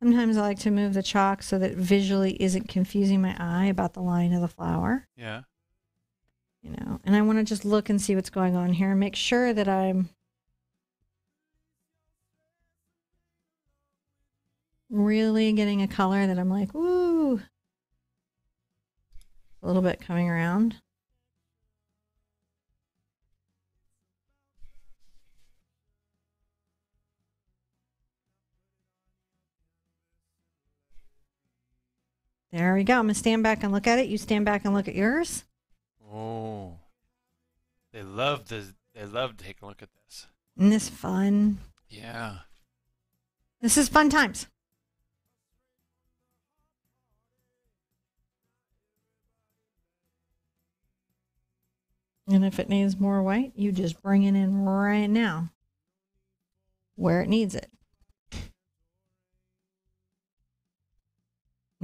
Sometimes I like to move the chalk so that visually isn't confusing my eye about the line of the flower, Yeah. you know. And I want to just look and see what's going on here and make sure that I'm really getting a color that I'm like, ooh, a little bit coming around. There we go. I'm going to stand back and look at it. You stand back and look at yours. Oh. They love the. They love taking a look at this. Isn't this fun? Yeah. This is fun times. And if it needs more white, you just bring it in right now where it needs it.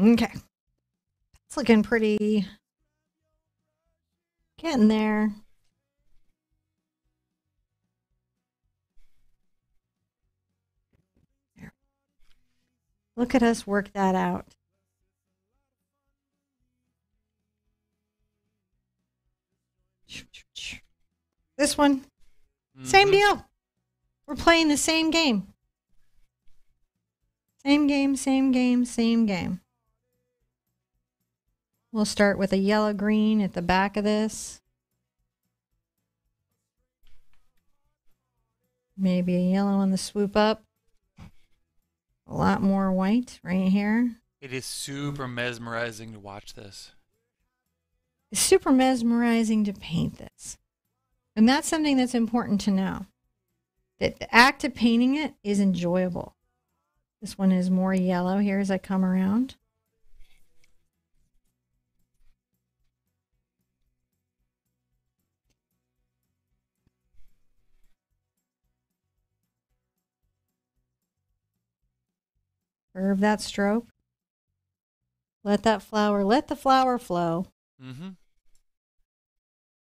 Okay. It's looking pretty. Getting there. There. Look at us work that out. This one, same Mhm. deal. We're playing the same game. Same game, same game, same game. We'll start with a yellow green at the back of this. Maybe a yellow on the swoop up. A lot more white right here. It is super mesmerizing to watch this. It's super mesmerizing to paint this. And that's something that's important to know. That the act of painting it is enjoyable. This one is more yellow here as I come around. Curve that stroke. Let that flower, let the flower flow. Mm-hmm.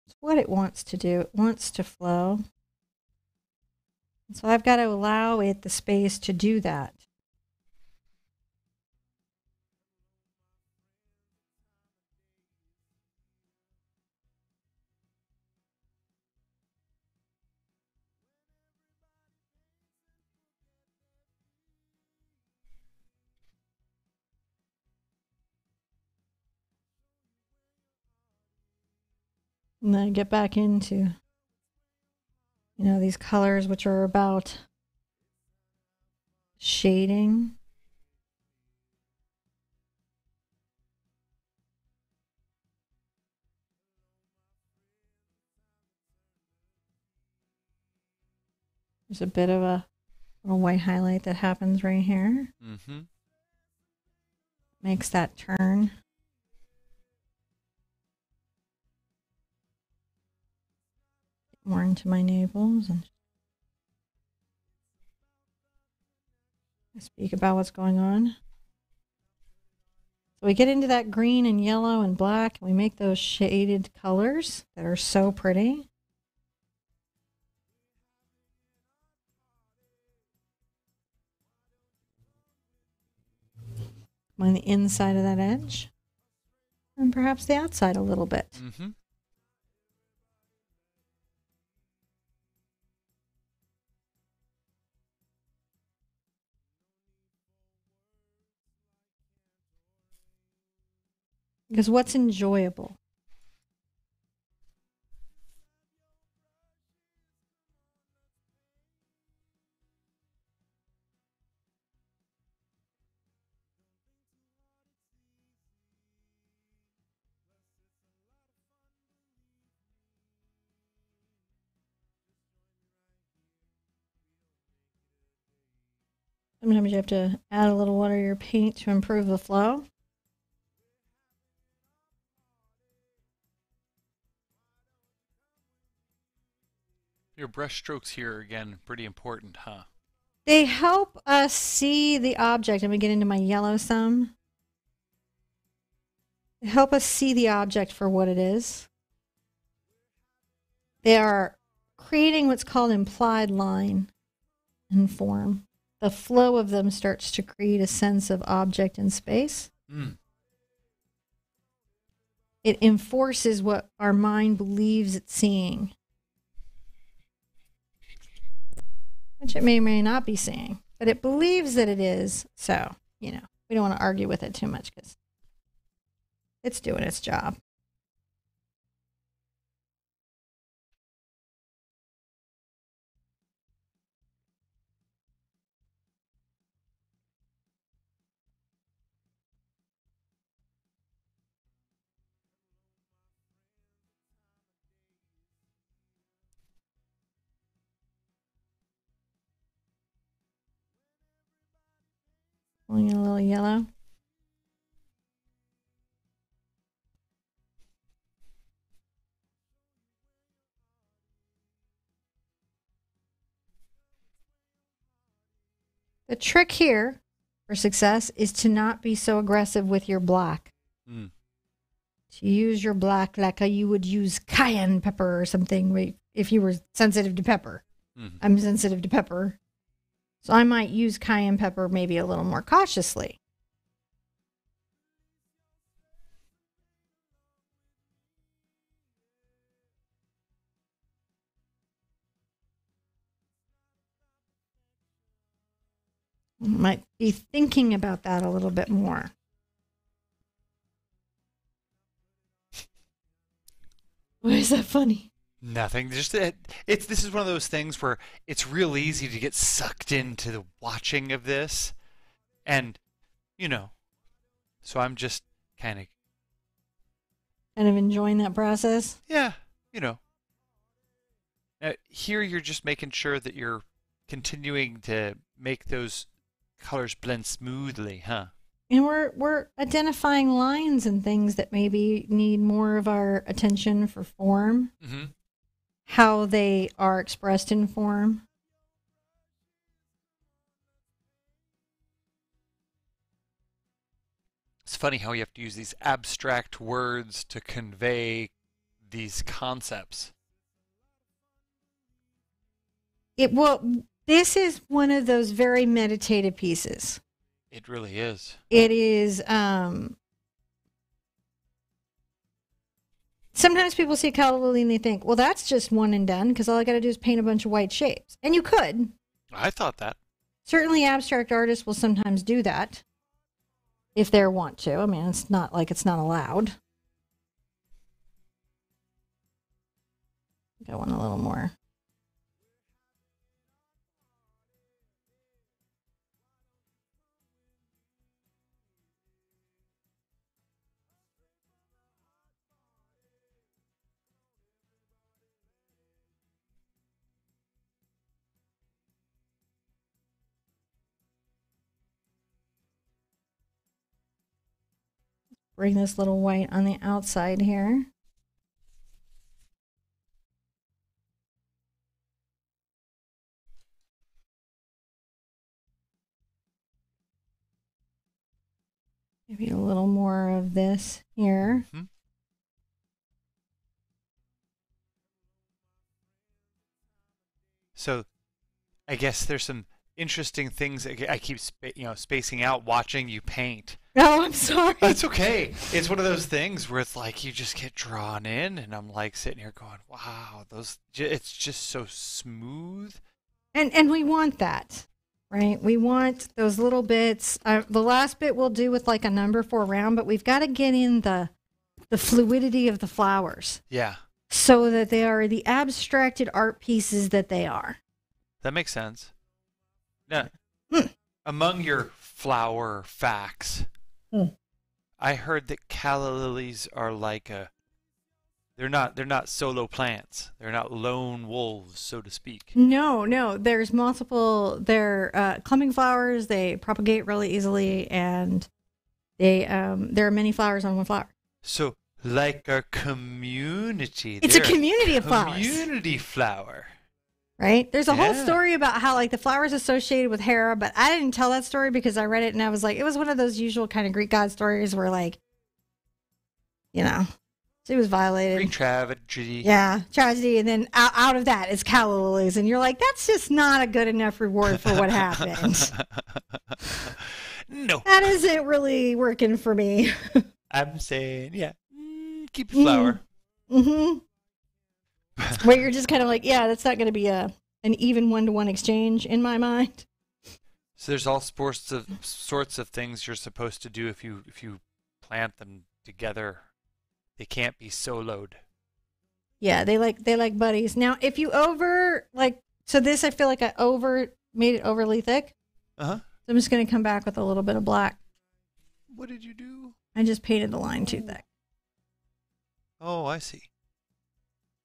It's what it wants to do. It wants to flow. So I've got to allow it the space to do that. And then get back into, you know, these colors which are about shading. There's a bit of a little white highlight that happens right here. Mm-hmm. Makes that turn. More into my Naples and speak about what's going on. So we get into that green and yellow and black, and we make those shaded colors that are so pretty. On the inside of that edge, and perhaps the outside a little bit. Mm-hmm. Because what's mm-hmm. enjoyable? Sometimes you have to add a little water to your paint to improve the flow. Your brush strokes here again, pretty important, huh? They help us see the object. I'm going to get into my yellow some. They help us see the object for what it is. They are creating what's called implied line and form. The flow of them starts to create a sense of object in space. Mm. It enforces what our mind believes it's seeing, which it may or may not be seeing, but it believes that it is. So, you know, we don't want to argue with it too much because it's doing its job. Pulling a little yellow. The trick here for success is to not be so aggressive with your black. Mm. To use your black like you would use cayenne pepper or something if you were sensitive to pepper. Mhm. I'm sensitive to pepper. So I might use cayenne pepper maybe a little more cautiously. Might be thinking about that a little bit more. Why is that funny? Nothing. Just it's this is one of those things where it's real easy to get sucked into the watching of this, and you know, so I'm just kind of Kind of enjoying that process. yeah, you know. Uh, here you're just making sure that you're continuing to make those colors blend smoothly, huh? And we're we're identifying lines and things that maybe need more of our attention for form, Mm-hmm. How they are expressed in form. It's funny how you have to use these abstract words to convey these concepts. It well this is one of those very meditative pieces. It really is. It is um Sometimes people see calla lily and they think, well, that's just one and done because all I got to do is paint a bunch of white shapes. And you could. I thought that. Certainly, abstract artists will sometimes do that if they want to. I mean, it's not like it's not allowed. Go on a little more. Bring this little white on the outside here. Maybe a little more of this here. Mhm. So, I guess there's some interesting things I keep, you know, spacing out watching you paint. Oh, I'm sorry. That's okay. It's one of those things where it's like you just get drawn in, and I'm like sitting here going, "Wow, those! It's just so smooth." And and we want that, right? We want those little bits. Uh, the last bit we'll do with like a number four round, but we've got to get in the the fluidity of the flowers Yeah, so that they are the abstracted art pieces that they are. that makes sense. Now, Hmm. among your flower facts, Hmm. I heard that calla lilies are like a They're not they're not solo plants. They're not lone wolves, so to speak. No, no. There's multiple. They're uh, clumping flowers. They propagate really easily, and they um, there are many flowers on one flower. So like our community. It's a community of flowers. Community flower. Right? There's a whole story about how like the flowers associated with Hera, but I didn't tell that story because I read it and I was like, it was one of those usual kind of Greek god stories where like, you know, she was violated. Greek tragedy. Yeah, tragedy, and then out, out of that is calla lilies, and you're like, that's just not a good enough reward for what happened. no, that isn't really working for me. I'm saying yeah. Mm, keep it flower. hmm Where you're just kind of like, yeah, that's not going to be a an even one to one exchange in my mind. So there's all sorts of sorts of things you're supposed to do if you if you plant them together. They can't be soloed. Yeah, they like they like buddies. Now, if you over like so this I feel like I over made it overly thick. Uh huh. So I'm just going to come back with a little bit of black. What did you do? I just painted the line too thick. Oh, I see.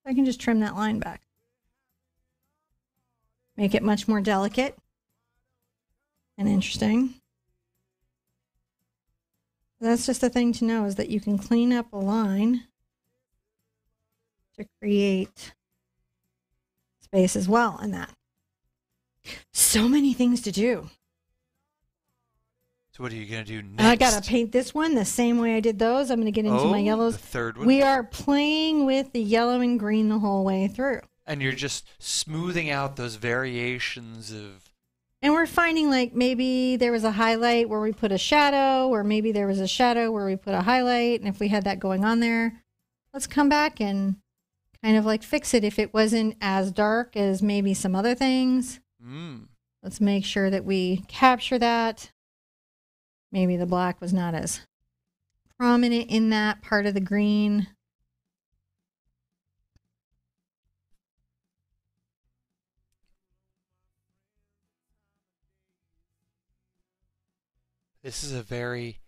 I can just trim that line back. Make it much more delicate and interesting. That's just the thing to know is that you can clean up a line to create space as well in that. So many things to do. So what are you gonna do next? I got to paint this one the same way I did those. I'm going to get into oh, my yellows. The third one. We are playing with the yellow and green the whole way through. and you're just smoothing out those variations of And we're finding like maybe there was a highlight where we put a shadow, or maybe there was a shadow where we put a highlight. And if we had that going on there, let's come back and kind of like fix it if it wasn't as dark as maybe some other things. mm, Let's make sure that we capture that. Maybe the black was not as prominent in that part of the green. this is a very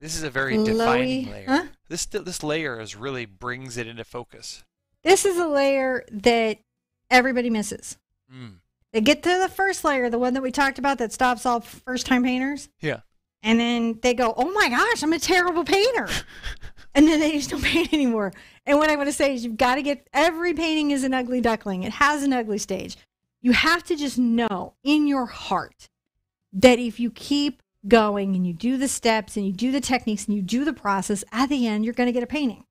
this is a very defining layer. huh? This this layer is really brings it into focus. This is a layer that everybody misses. Mm. They get to the first layer, the one that we talked about that stops all first time painters. Yeah. And then they go, oh my gosh, I'm a terrible painter. and then they just don't paint anymore. And what I want to say is you've got to get every painting is an ugly duckling. It has an ugly stage. You have to just know in your heart that if you keep going and you do the steps and you do the techniques and you do the process, at the end, you're going to get a painting.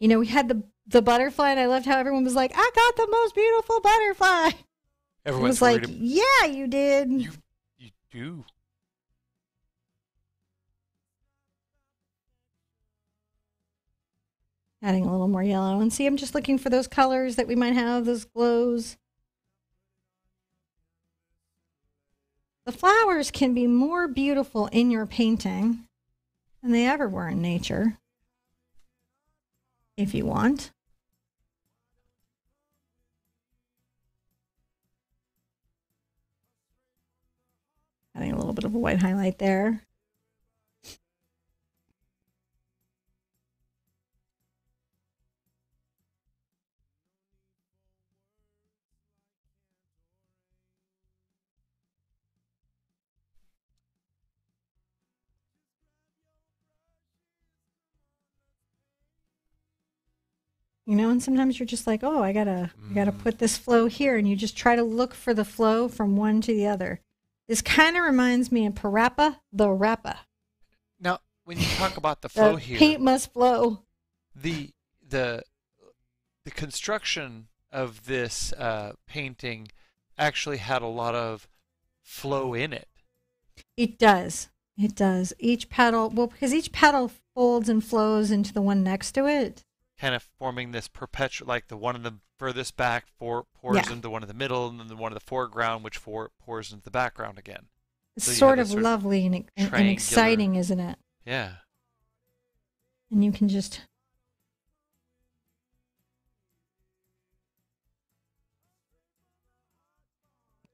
You know, we had the the butterfly, and I loved how everyone was like, I got the most beautiful butterfly. It Everyone's was like, yeah, you did. you you do. Adding a little more yellow. And see, I'm just looking for those colors that we might have, those glows. The flowers can be more beautiful in your painting than they ever were in nature, if you want. Adding a little bit of a white highlight there. You know, and sometimes you're just like, oh, I gotta, I gotta Mm. put this flow here, and you just try to look for the flow from one to the other. This kind of reminds me of PaRappa the Rapper. Now, when you talk about the The flow here, paint must flow. the the the construction of this uh, painting actually had a lot of flow in it. It does. It does. Each petal, well, because each petal folds and flows into the one next to it. Kind of forming this perpetual, like the one in the furthest back for, pours Yeah. into the one in the middle, and then the one in the foreground, which for, pours into the background again. It's So sort of sort lovely and, and, and exciting, isn't it? Yeah. And you can just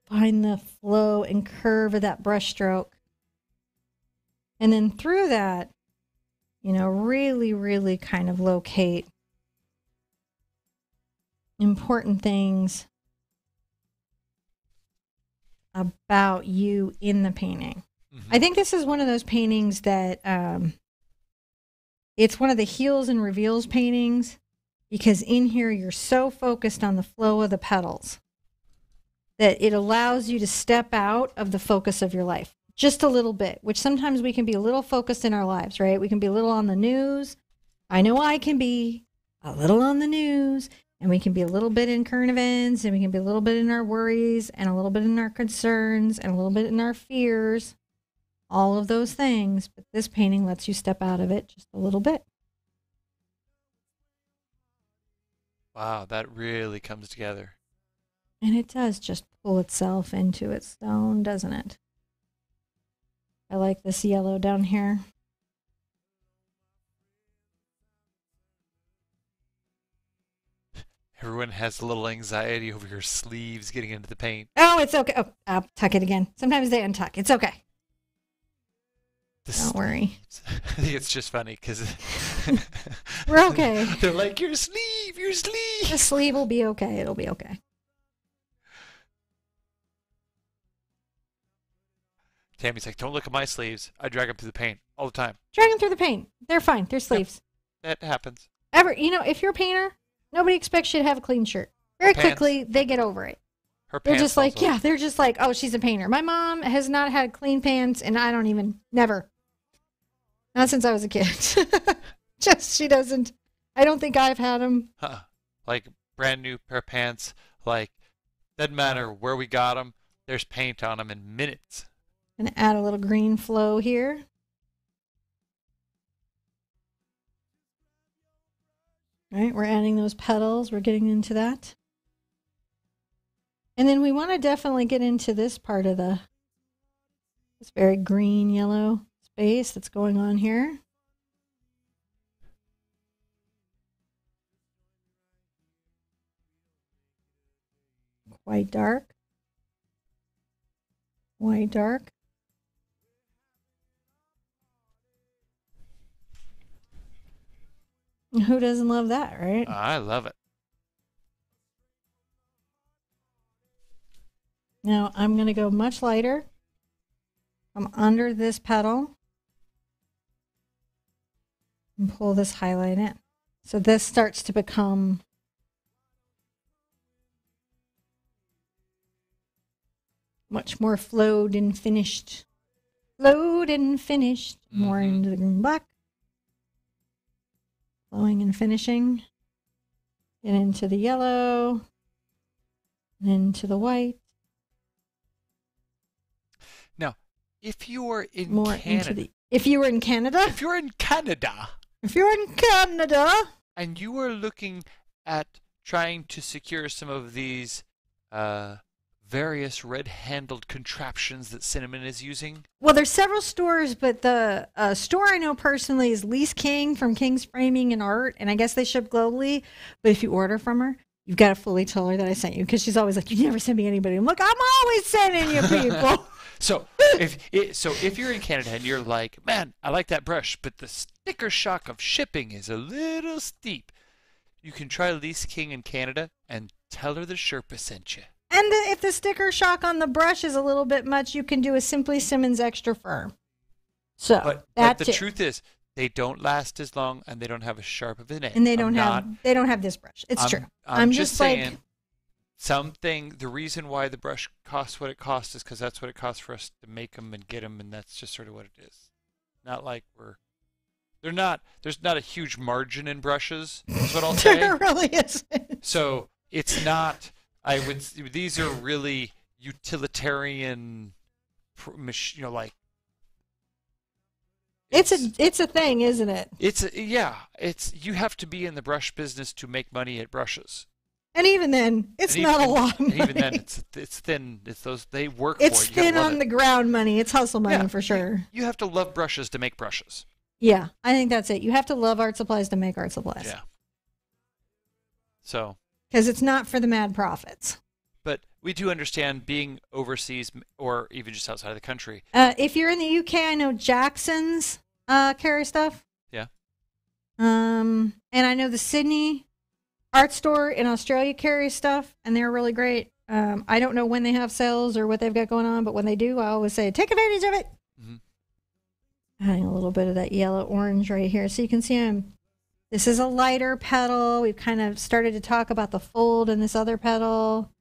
find the flow and curve of that brushstroke. And then through that, you know, really, really kind of locate important things about you in the painting. Mhm. I think this is one of those paintings that um, it's one of the heals and reveals paintings because in here you're so focused on the flow of the petals that it allows you to step out of the focus of your life just a little bit, which sometimes we can be a little focused in our lives, right? We can be a little on the news. I know I can be a little on the news and we can be a little bit in current events and we can be a little bit in our worries and a little bit in our concerns and a little bit in our fears. All of those things but this painting lets you step out of it just a little bit. Wow, that really comes together. and it does just pull itself into its stone doesn't it? I like this yellow down here Everyone has a little anxiety over your sleeves getting into the paint. oh it's okay oh i'll tuck it again sometimes they untuck it's okay The don't worry. I think it's just funny because We're okay. They're like your sleeve, your sleeve. the sleeve will be okay it'll be okay Tammy's like, don't look at my sleeves. I drag them through the paint all the time. drag them through the paint they're fine they're sleeves That happens. ever you know if you're a painter nobody expects you to have a clean shirt very Pants. quickly they get over it Her They're just like, also- yeah, they're just like, oh, she's a painter. My mom has not had clean pants, and I don't even, never. Not since I was a kid. just, she doesn't, I don't think I've had them. Huh. Like brand new pair of pants. Like doesn't matter where we got them. There's paint on them in minutes. Gonna add a little green flow here. Right, we're adding those petals. We're getting into that. And then we want to definitely get into this part of the this very green yellow space that's going on here. Quite dark. White dark. Who doesn't love that, right? I love it. Now I'm going to go much lighter. I'm under this petal and pull this highlight in. So this starts to become much more flowed and finished. Flowed and finished. More Mhm. into the green black. Flowing and finishing. Get into the yellow. And into the white. Now, if you were in more Canada, into the. If you were in Canada, if you're in Canada if you're in Canada, and you were looking at trying to secure some of these uh, various red-handled contraptions that Cinnamon is using, well, there's several stores, but the uh, store I know personally is Lise King from King's Framing and Art, and I guess they ship globally. But if you order from her, you've got to fully tell her that I sent you because she's always like, "You never send me anybody." I'm like, "I'm always sending you people." So if it, so, if you're in Canada and you're like, man, I like that brush, but the sticker shock of shipping is a little steep, you can try Lise King in Canada and tell her the Sherpa sent you. And the, if the sticker shock on the brush is a little bit much, you can do a Simply Simmons Extra Firm. So But, but the it. truth is, they don't last as long and they don't have as sharp of an edge. and they I'm don't have not- they don't have this brush. It's I'm, true. I'm, I'm just, just like- saying. Something. The reason why the brush costs what it costs is because that's what it costs for us to make them and get them, and that's just sort of what it is. Not like we're. They're not. There's not a huge margin in brushes. Is what I'll say. there really isn't So it's not. I would. These are really utilitarian. You know, like It's a it's a thing, isn't it? It's a, yeah. It's you have to be in the brush business to make money at brushes. And even then, it's And not even, a lot. And even then, it's it's thin. It's those they work it's it. Thin on it. the ground money. It's hustle money Yeah, for sure. You have to love brushes to make brushes. Yeah, I think that's it. You have to love art supplies to make art supplies. Yeah. So, Because it's not for the mad profits. but we do understand being overseas or even just outside of the country. Uh, if you're in the UK, I know Jackson's uh, carry stuff. Yeah. Um, and I know the Sydney art store in Australia carries stuff, and they're really great. Um, I don't know when they have sales or what they've got going on, but when they do, I always say take advantage of it. Mhm. Adding a little bit of that yellow orange right here, so you can see them. This is a lighter petal. We've kind of started to talk about the fold in this other petal.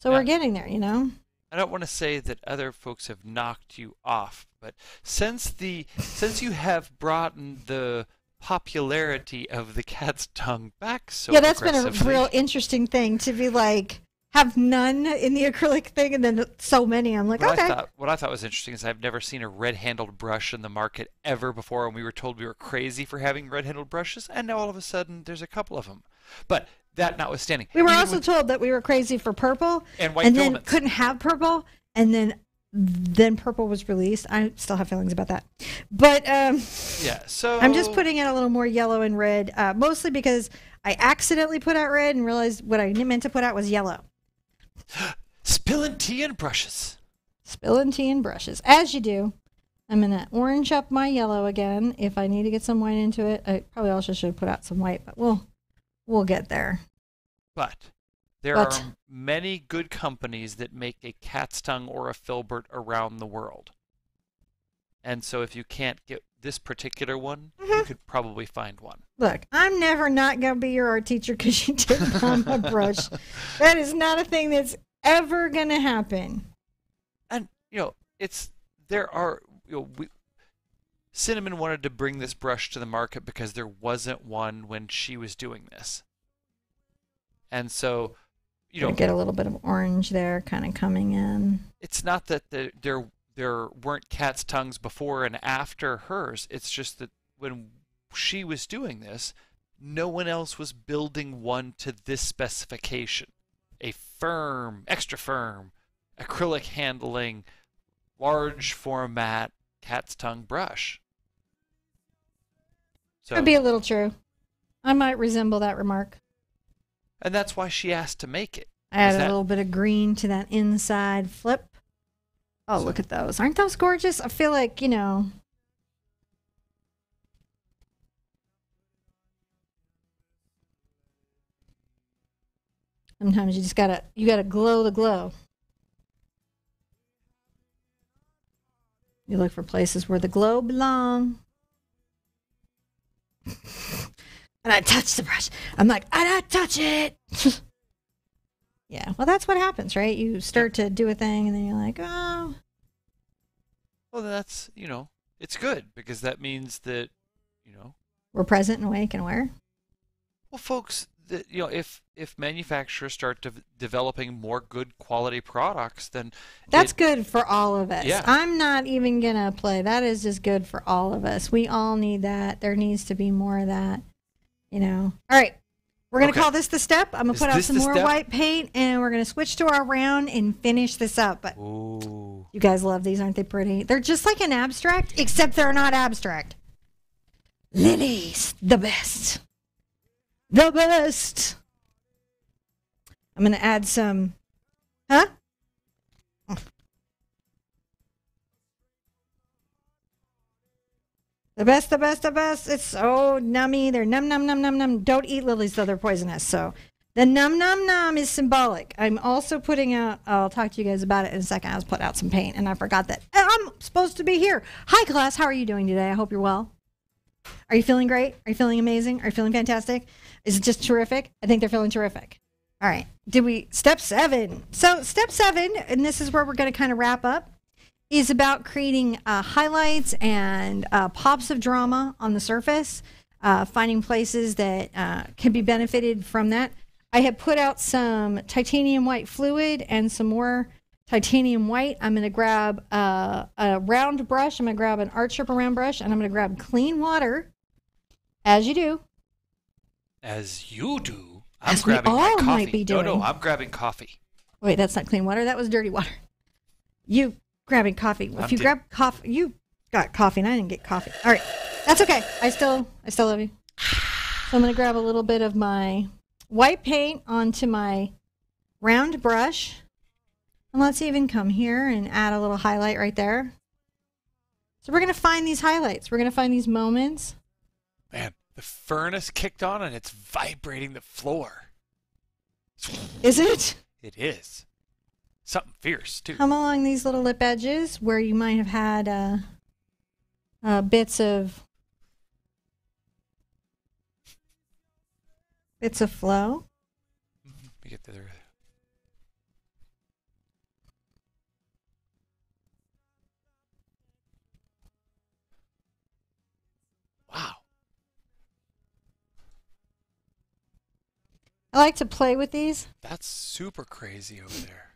so we're getting there. You know. I don't want to say that other folks have knocked you off, but since the since you have brought in the popularity of the cat's tongue back so yeah, that's been a real interesting thing to be like have none in the acrylic thing, and then so many. I'm like, What okay. I thought what I thought was interesting is I've never seen a red-handled brush in the market ever before, and we were told we were crazy for having red-handled brushes, and now all of a sudden there's a couple of them. But that notwithstanding, We were also with- told that we were crazy for purple, and white and then couldn't have purple, and then then purple was released. I still have feelings about that, but um, yeah, so I'm just putting in a little more yellow and red, uh, mostly because I accidentally put out red and realized what I meant to put out was yellow. Spilling tea and brushes. Spilling tea and brushes, as you do. I'm gonna orange up my yellow again. If I need to get some white into it, I probably also should put out some white, but we'll we'll get there. But there But- are many good companies that make a cat's tongue or a filbert around the world. And so if you can't get this particular one, you Mhm. could probably find one. Look, I'm never not gonna be your art teacher because you didn't buy my brush. That is not a thing that's ever gonna happen. And you know, it's there are you know we Cinnamon wanted to bring this brush to the market because there wasn't one when she was doing this. And so, you know, get a little bit of orange there, kind of coming in. it's not that the, there there weren't cat's tongues before and after hers. It's just that when she was doing this, no one else was building one to this specification. A firm, extra firm, acrylic handling, large format cat's tongue brush. So, Could be a little true. I might resemble that remark. and that's why she asked to make it. I add a that- little bit of green to that inside flip. Oh, So- look at those. Aren't those gorgeous? I feel like, you know. Sometimes you just gotta you gotta glow the glow. You look for places where the glow belong. and I touch the brush. I'm like, I don't touch it. Yeah, well, that's what happens, right? You start to do a thing, and then you're like, oh, Well, that's you know, it's good because that means that you know we're present and awake and aware. Well, folks, the, you know, if if manufacturers start de- developing more good quality products, then That's it- good for all of us. Yeah. I'm not even gonna play. That is just good for all of us. We all need that. There needs to be more of that. You know. All right. We're gonna Okay. call this the step. I'm gonna put out some more step? white paint, and we're gonna switch to our round and finish this up. But Ooh. you guys love these, aren't they pretty? They're just like an abstract, except they're not abstract. Lilies, the best. The best. I'm going to add some. Huh? The best, the best, the best. It's so nummy. They're num, num, num, num, num. Don't eat lilies, though. They're poisonous. So the num, num, num is symbolic. I'm also putting out, I'll talk to you guys about it in a second. I was putting out some paint and I forgot that I'm supposed to be here. Hi, class. How are you doing today? I hope you're well. Are you feeling great? Are you feeling amazing? Are you feeling fantastic? Is it just terrific? I think they're feeling terrific. All right. Did we step seven? So step seven, and this is where we're going to kind of wrap up, is about creating uh, highlights and uh, pops of drama on the surface, uh, finding places that uh, can be benefited from that. I have put out some titanium white fluid and some more titanium white. I'm going to grab uh, a round brush. I'm going to grab an art strip round brush, and I'm going to grab clean water, as you do. As you do, I'm As grabbing my all coffee. might be No, no. I'm grabbing coffee. Wait, that's not clean water. That was dirty water. You grabbing coffee. I'm If you di- grab coffee, you got coffee, and I didn't get coffee. All right, that's okay. I still, I still love you. So I'm gonna grab a little bit of my white paint onto my round brush, and let's even come here and add a little highlight right there. So we're gonna find these highlights. We're gonna find these moments. Man, The furnace kicked on and it's vibrating the floor. Is it? It is. Something fierce, too. Come along these little lip edges where you might have had uh, uh, bits of bits of flow. Let me get the. Wow. I like to play with these That's super crazy over there.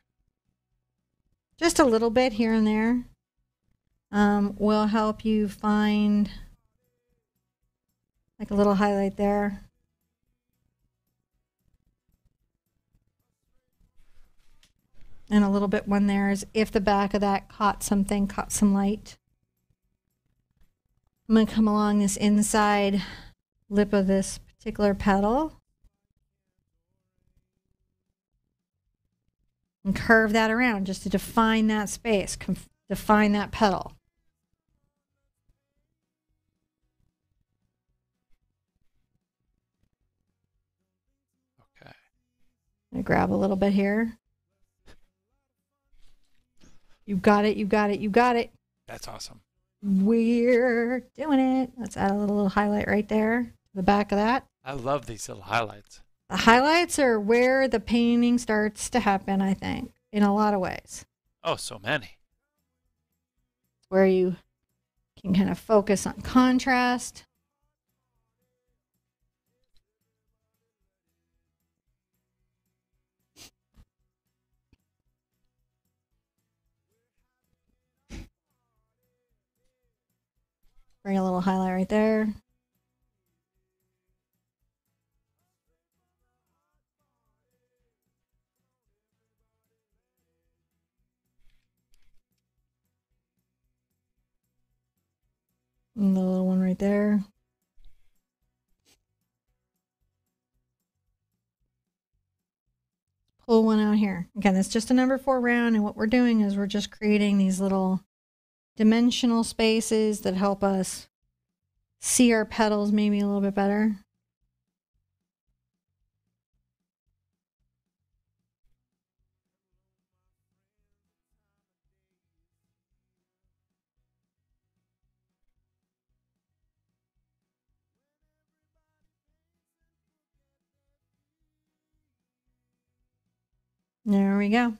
Just a little bit here and there. Um, will help you find like a little highlight there. And a little bit one there is if the back of that caught something, caught some light. I'm going to come along this inside lip of this particular petal and curve that around just to define that space, conf- define that petal. Okay. I grab a little bit here. You got it, you got it, you got it. That's awesome. We're doing it. Let's add a little, little highlight right there to the back of that. I love these little highlights. The highlights are where the painting starts to happen, I think, in a lot of ways. Oh, so many. Where you can kind of focus on contrast. Bring a little highlight right there. And the little one right there. Pull one out here. Again, it's just a number four round, and what we're doing is we're just creating these little dimensional spaces that help us see our petals maybe a little bit better. There we go.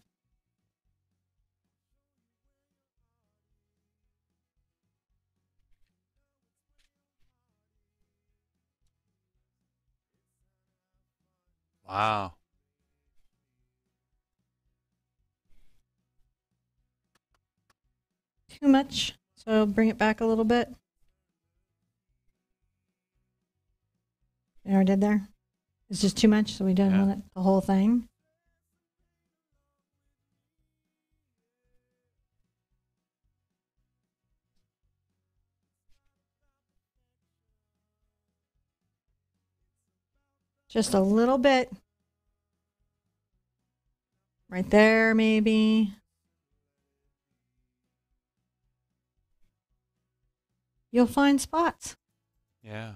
Wow. Too much. So bring it back a little bit. You already did there? It's just too much, so we didn't Yeah. want it the whole thing. Just a little bit. Right there, maybe. You'll find spots. Yeah.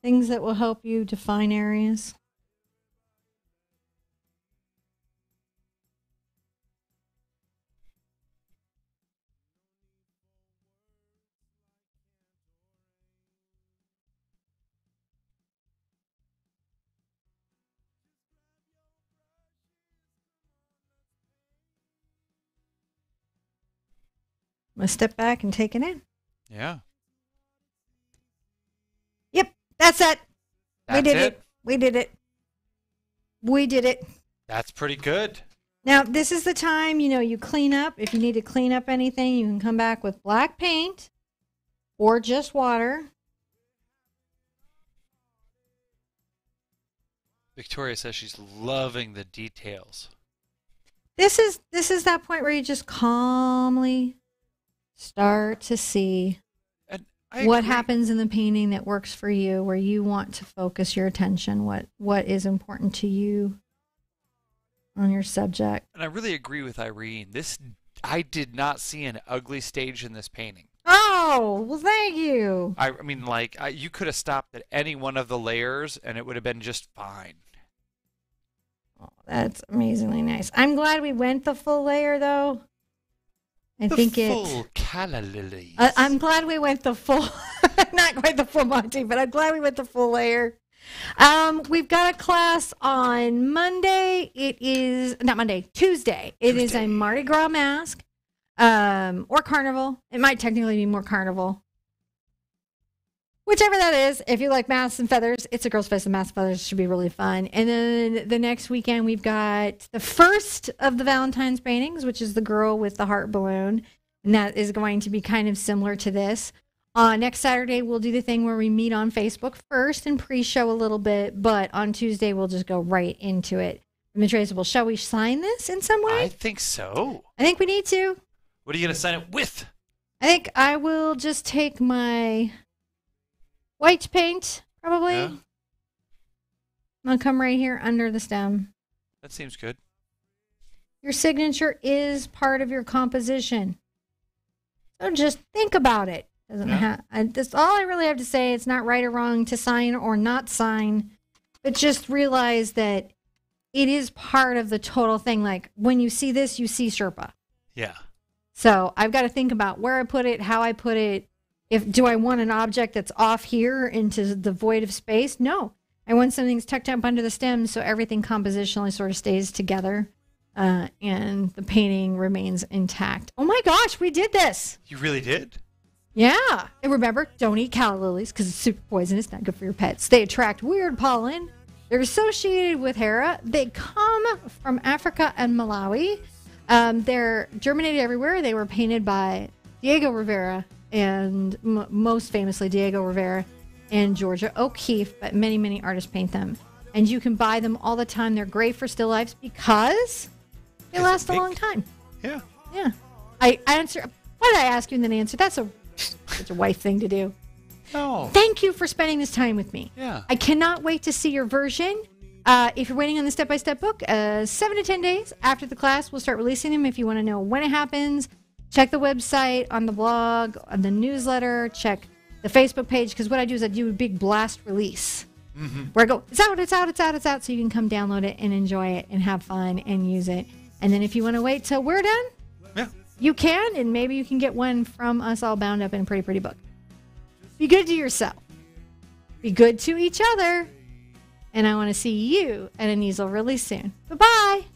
Things that will help you define areas. I'm going to step back and take it in. Yeah. Yep, that's it. we did it. it. We did it. We did it. That's pretty good. Now, this is the time, you know, you clean up. If you need to clean up anything, you can come back with black paint or just water. Victoria says she's loving the details. This is this is that point where you just calmly start to see what happens in the painting that works for you, where you want to focus your attention, what what is important to you. on your subject. And I really agree with Irene. This I did not see an ugly stage in this painting. Oh, well, thank you. I, I mean, like I, you could have stopped at any one of the layers, and it would have been just fine. Oh, that's amazingly nice. I'm glad we went the full layer, though. I the think full it. calla lilies. Uh, I'm glad we went the full, not quite the full Monty, but I'm glad we went the full layer. Um, we've got a class on Monday. It is not Monday, Tuesday. It is Tuesday. a Mardi Gras mask, um, or carnival. It might technically be more carnival. Whichever that is, if you like masks and feathers, it's a girls' fest and masks and feathers should be really fun. And then the next weekend we've got the first of the Valentine's paintings, which is the girl with the heart balloon, and that is going to be kind of similar to this. Uh, next Saturday we'll do the thing where we meet on Facebook first and pre-show a little bit, but on Tuesday we'll just go right into it. Well, shall we sign this in some way? I think so. I think we need to. What are you gonna sign it with? I think I will just take my white paint, probably. Yeah. I'll come right here under the stem. That seems good. Your signature is part of your composition. So just think about it. Doesn't Yeah. ha- I, that's all I really have to say. It's not right or wrong to sign or not sign, but just realize that it is part of the total thing. Like when you see this, you see Sherpa. Yeah. So I've got to think about where I put it, how I put it. If do I want an object that's off here into the void of space? No, I want something that's tucked up under the stem, so everything compositionally sort of stays together, uh, and the painting remains intact. Oh my gosh, we did this! You really did? Yeah, and remember, don't eat calla lilies because it's super poisonous, not good for your pets. They attract weird pollen. They're associated with Hera. They come from Africa and Malawi. Um, they're germinated everywhere. They were painted by Diego Rivera and m- most famously Diego Rivera and Georgia O'Keeffe, but many, many artists paint them. And you can buy them all the time. They're great for still lifes because they last a they're long time. Yeah. Yeah. I answer. Why did I ask you and then answer? That's a such a wife thing to do. No. Thank you for spending this time with me. Yeah. I cannot wait to see your version. Uh, if you're waiting on the step by step book, uh, seven to 10 days after the class, we'll start releasing them. If you want to know when it happens, check the website, on the blog, on the newsletter, check the Facebook page. Because what I do is I do a big blast release mm-hmm. where I go, it's out, it's out, it's out, it's out. So you can come download it and enjoy it and have fun and use it. And then if you want to wait till we're done, Yeah. you can, and maybe you can get one from us all bound up in a pretty, pretty book. Be good to yourself. Be good to each other. And I want to see you at an easel really soon. Bye bye.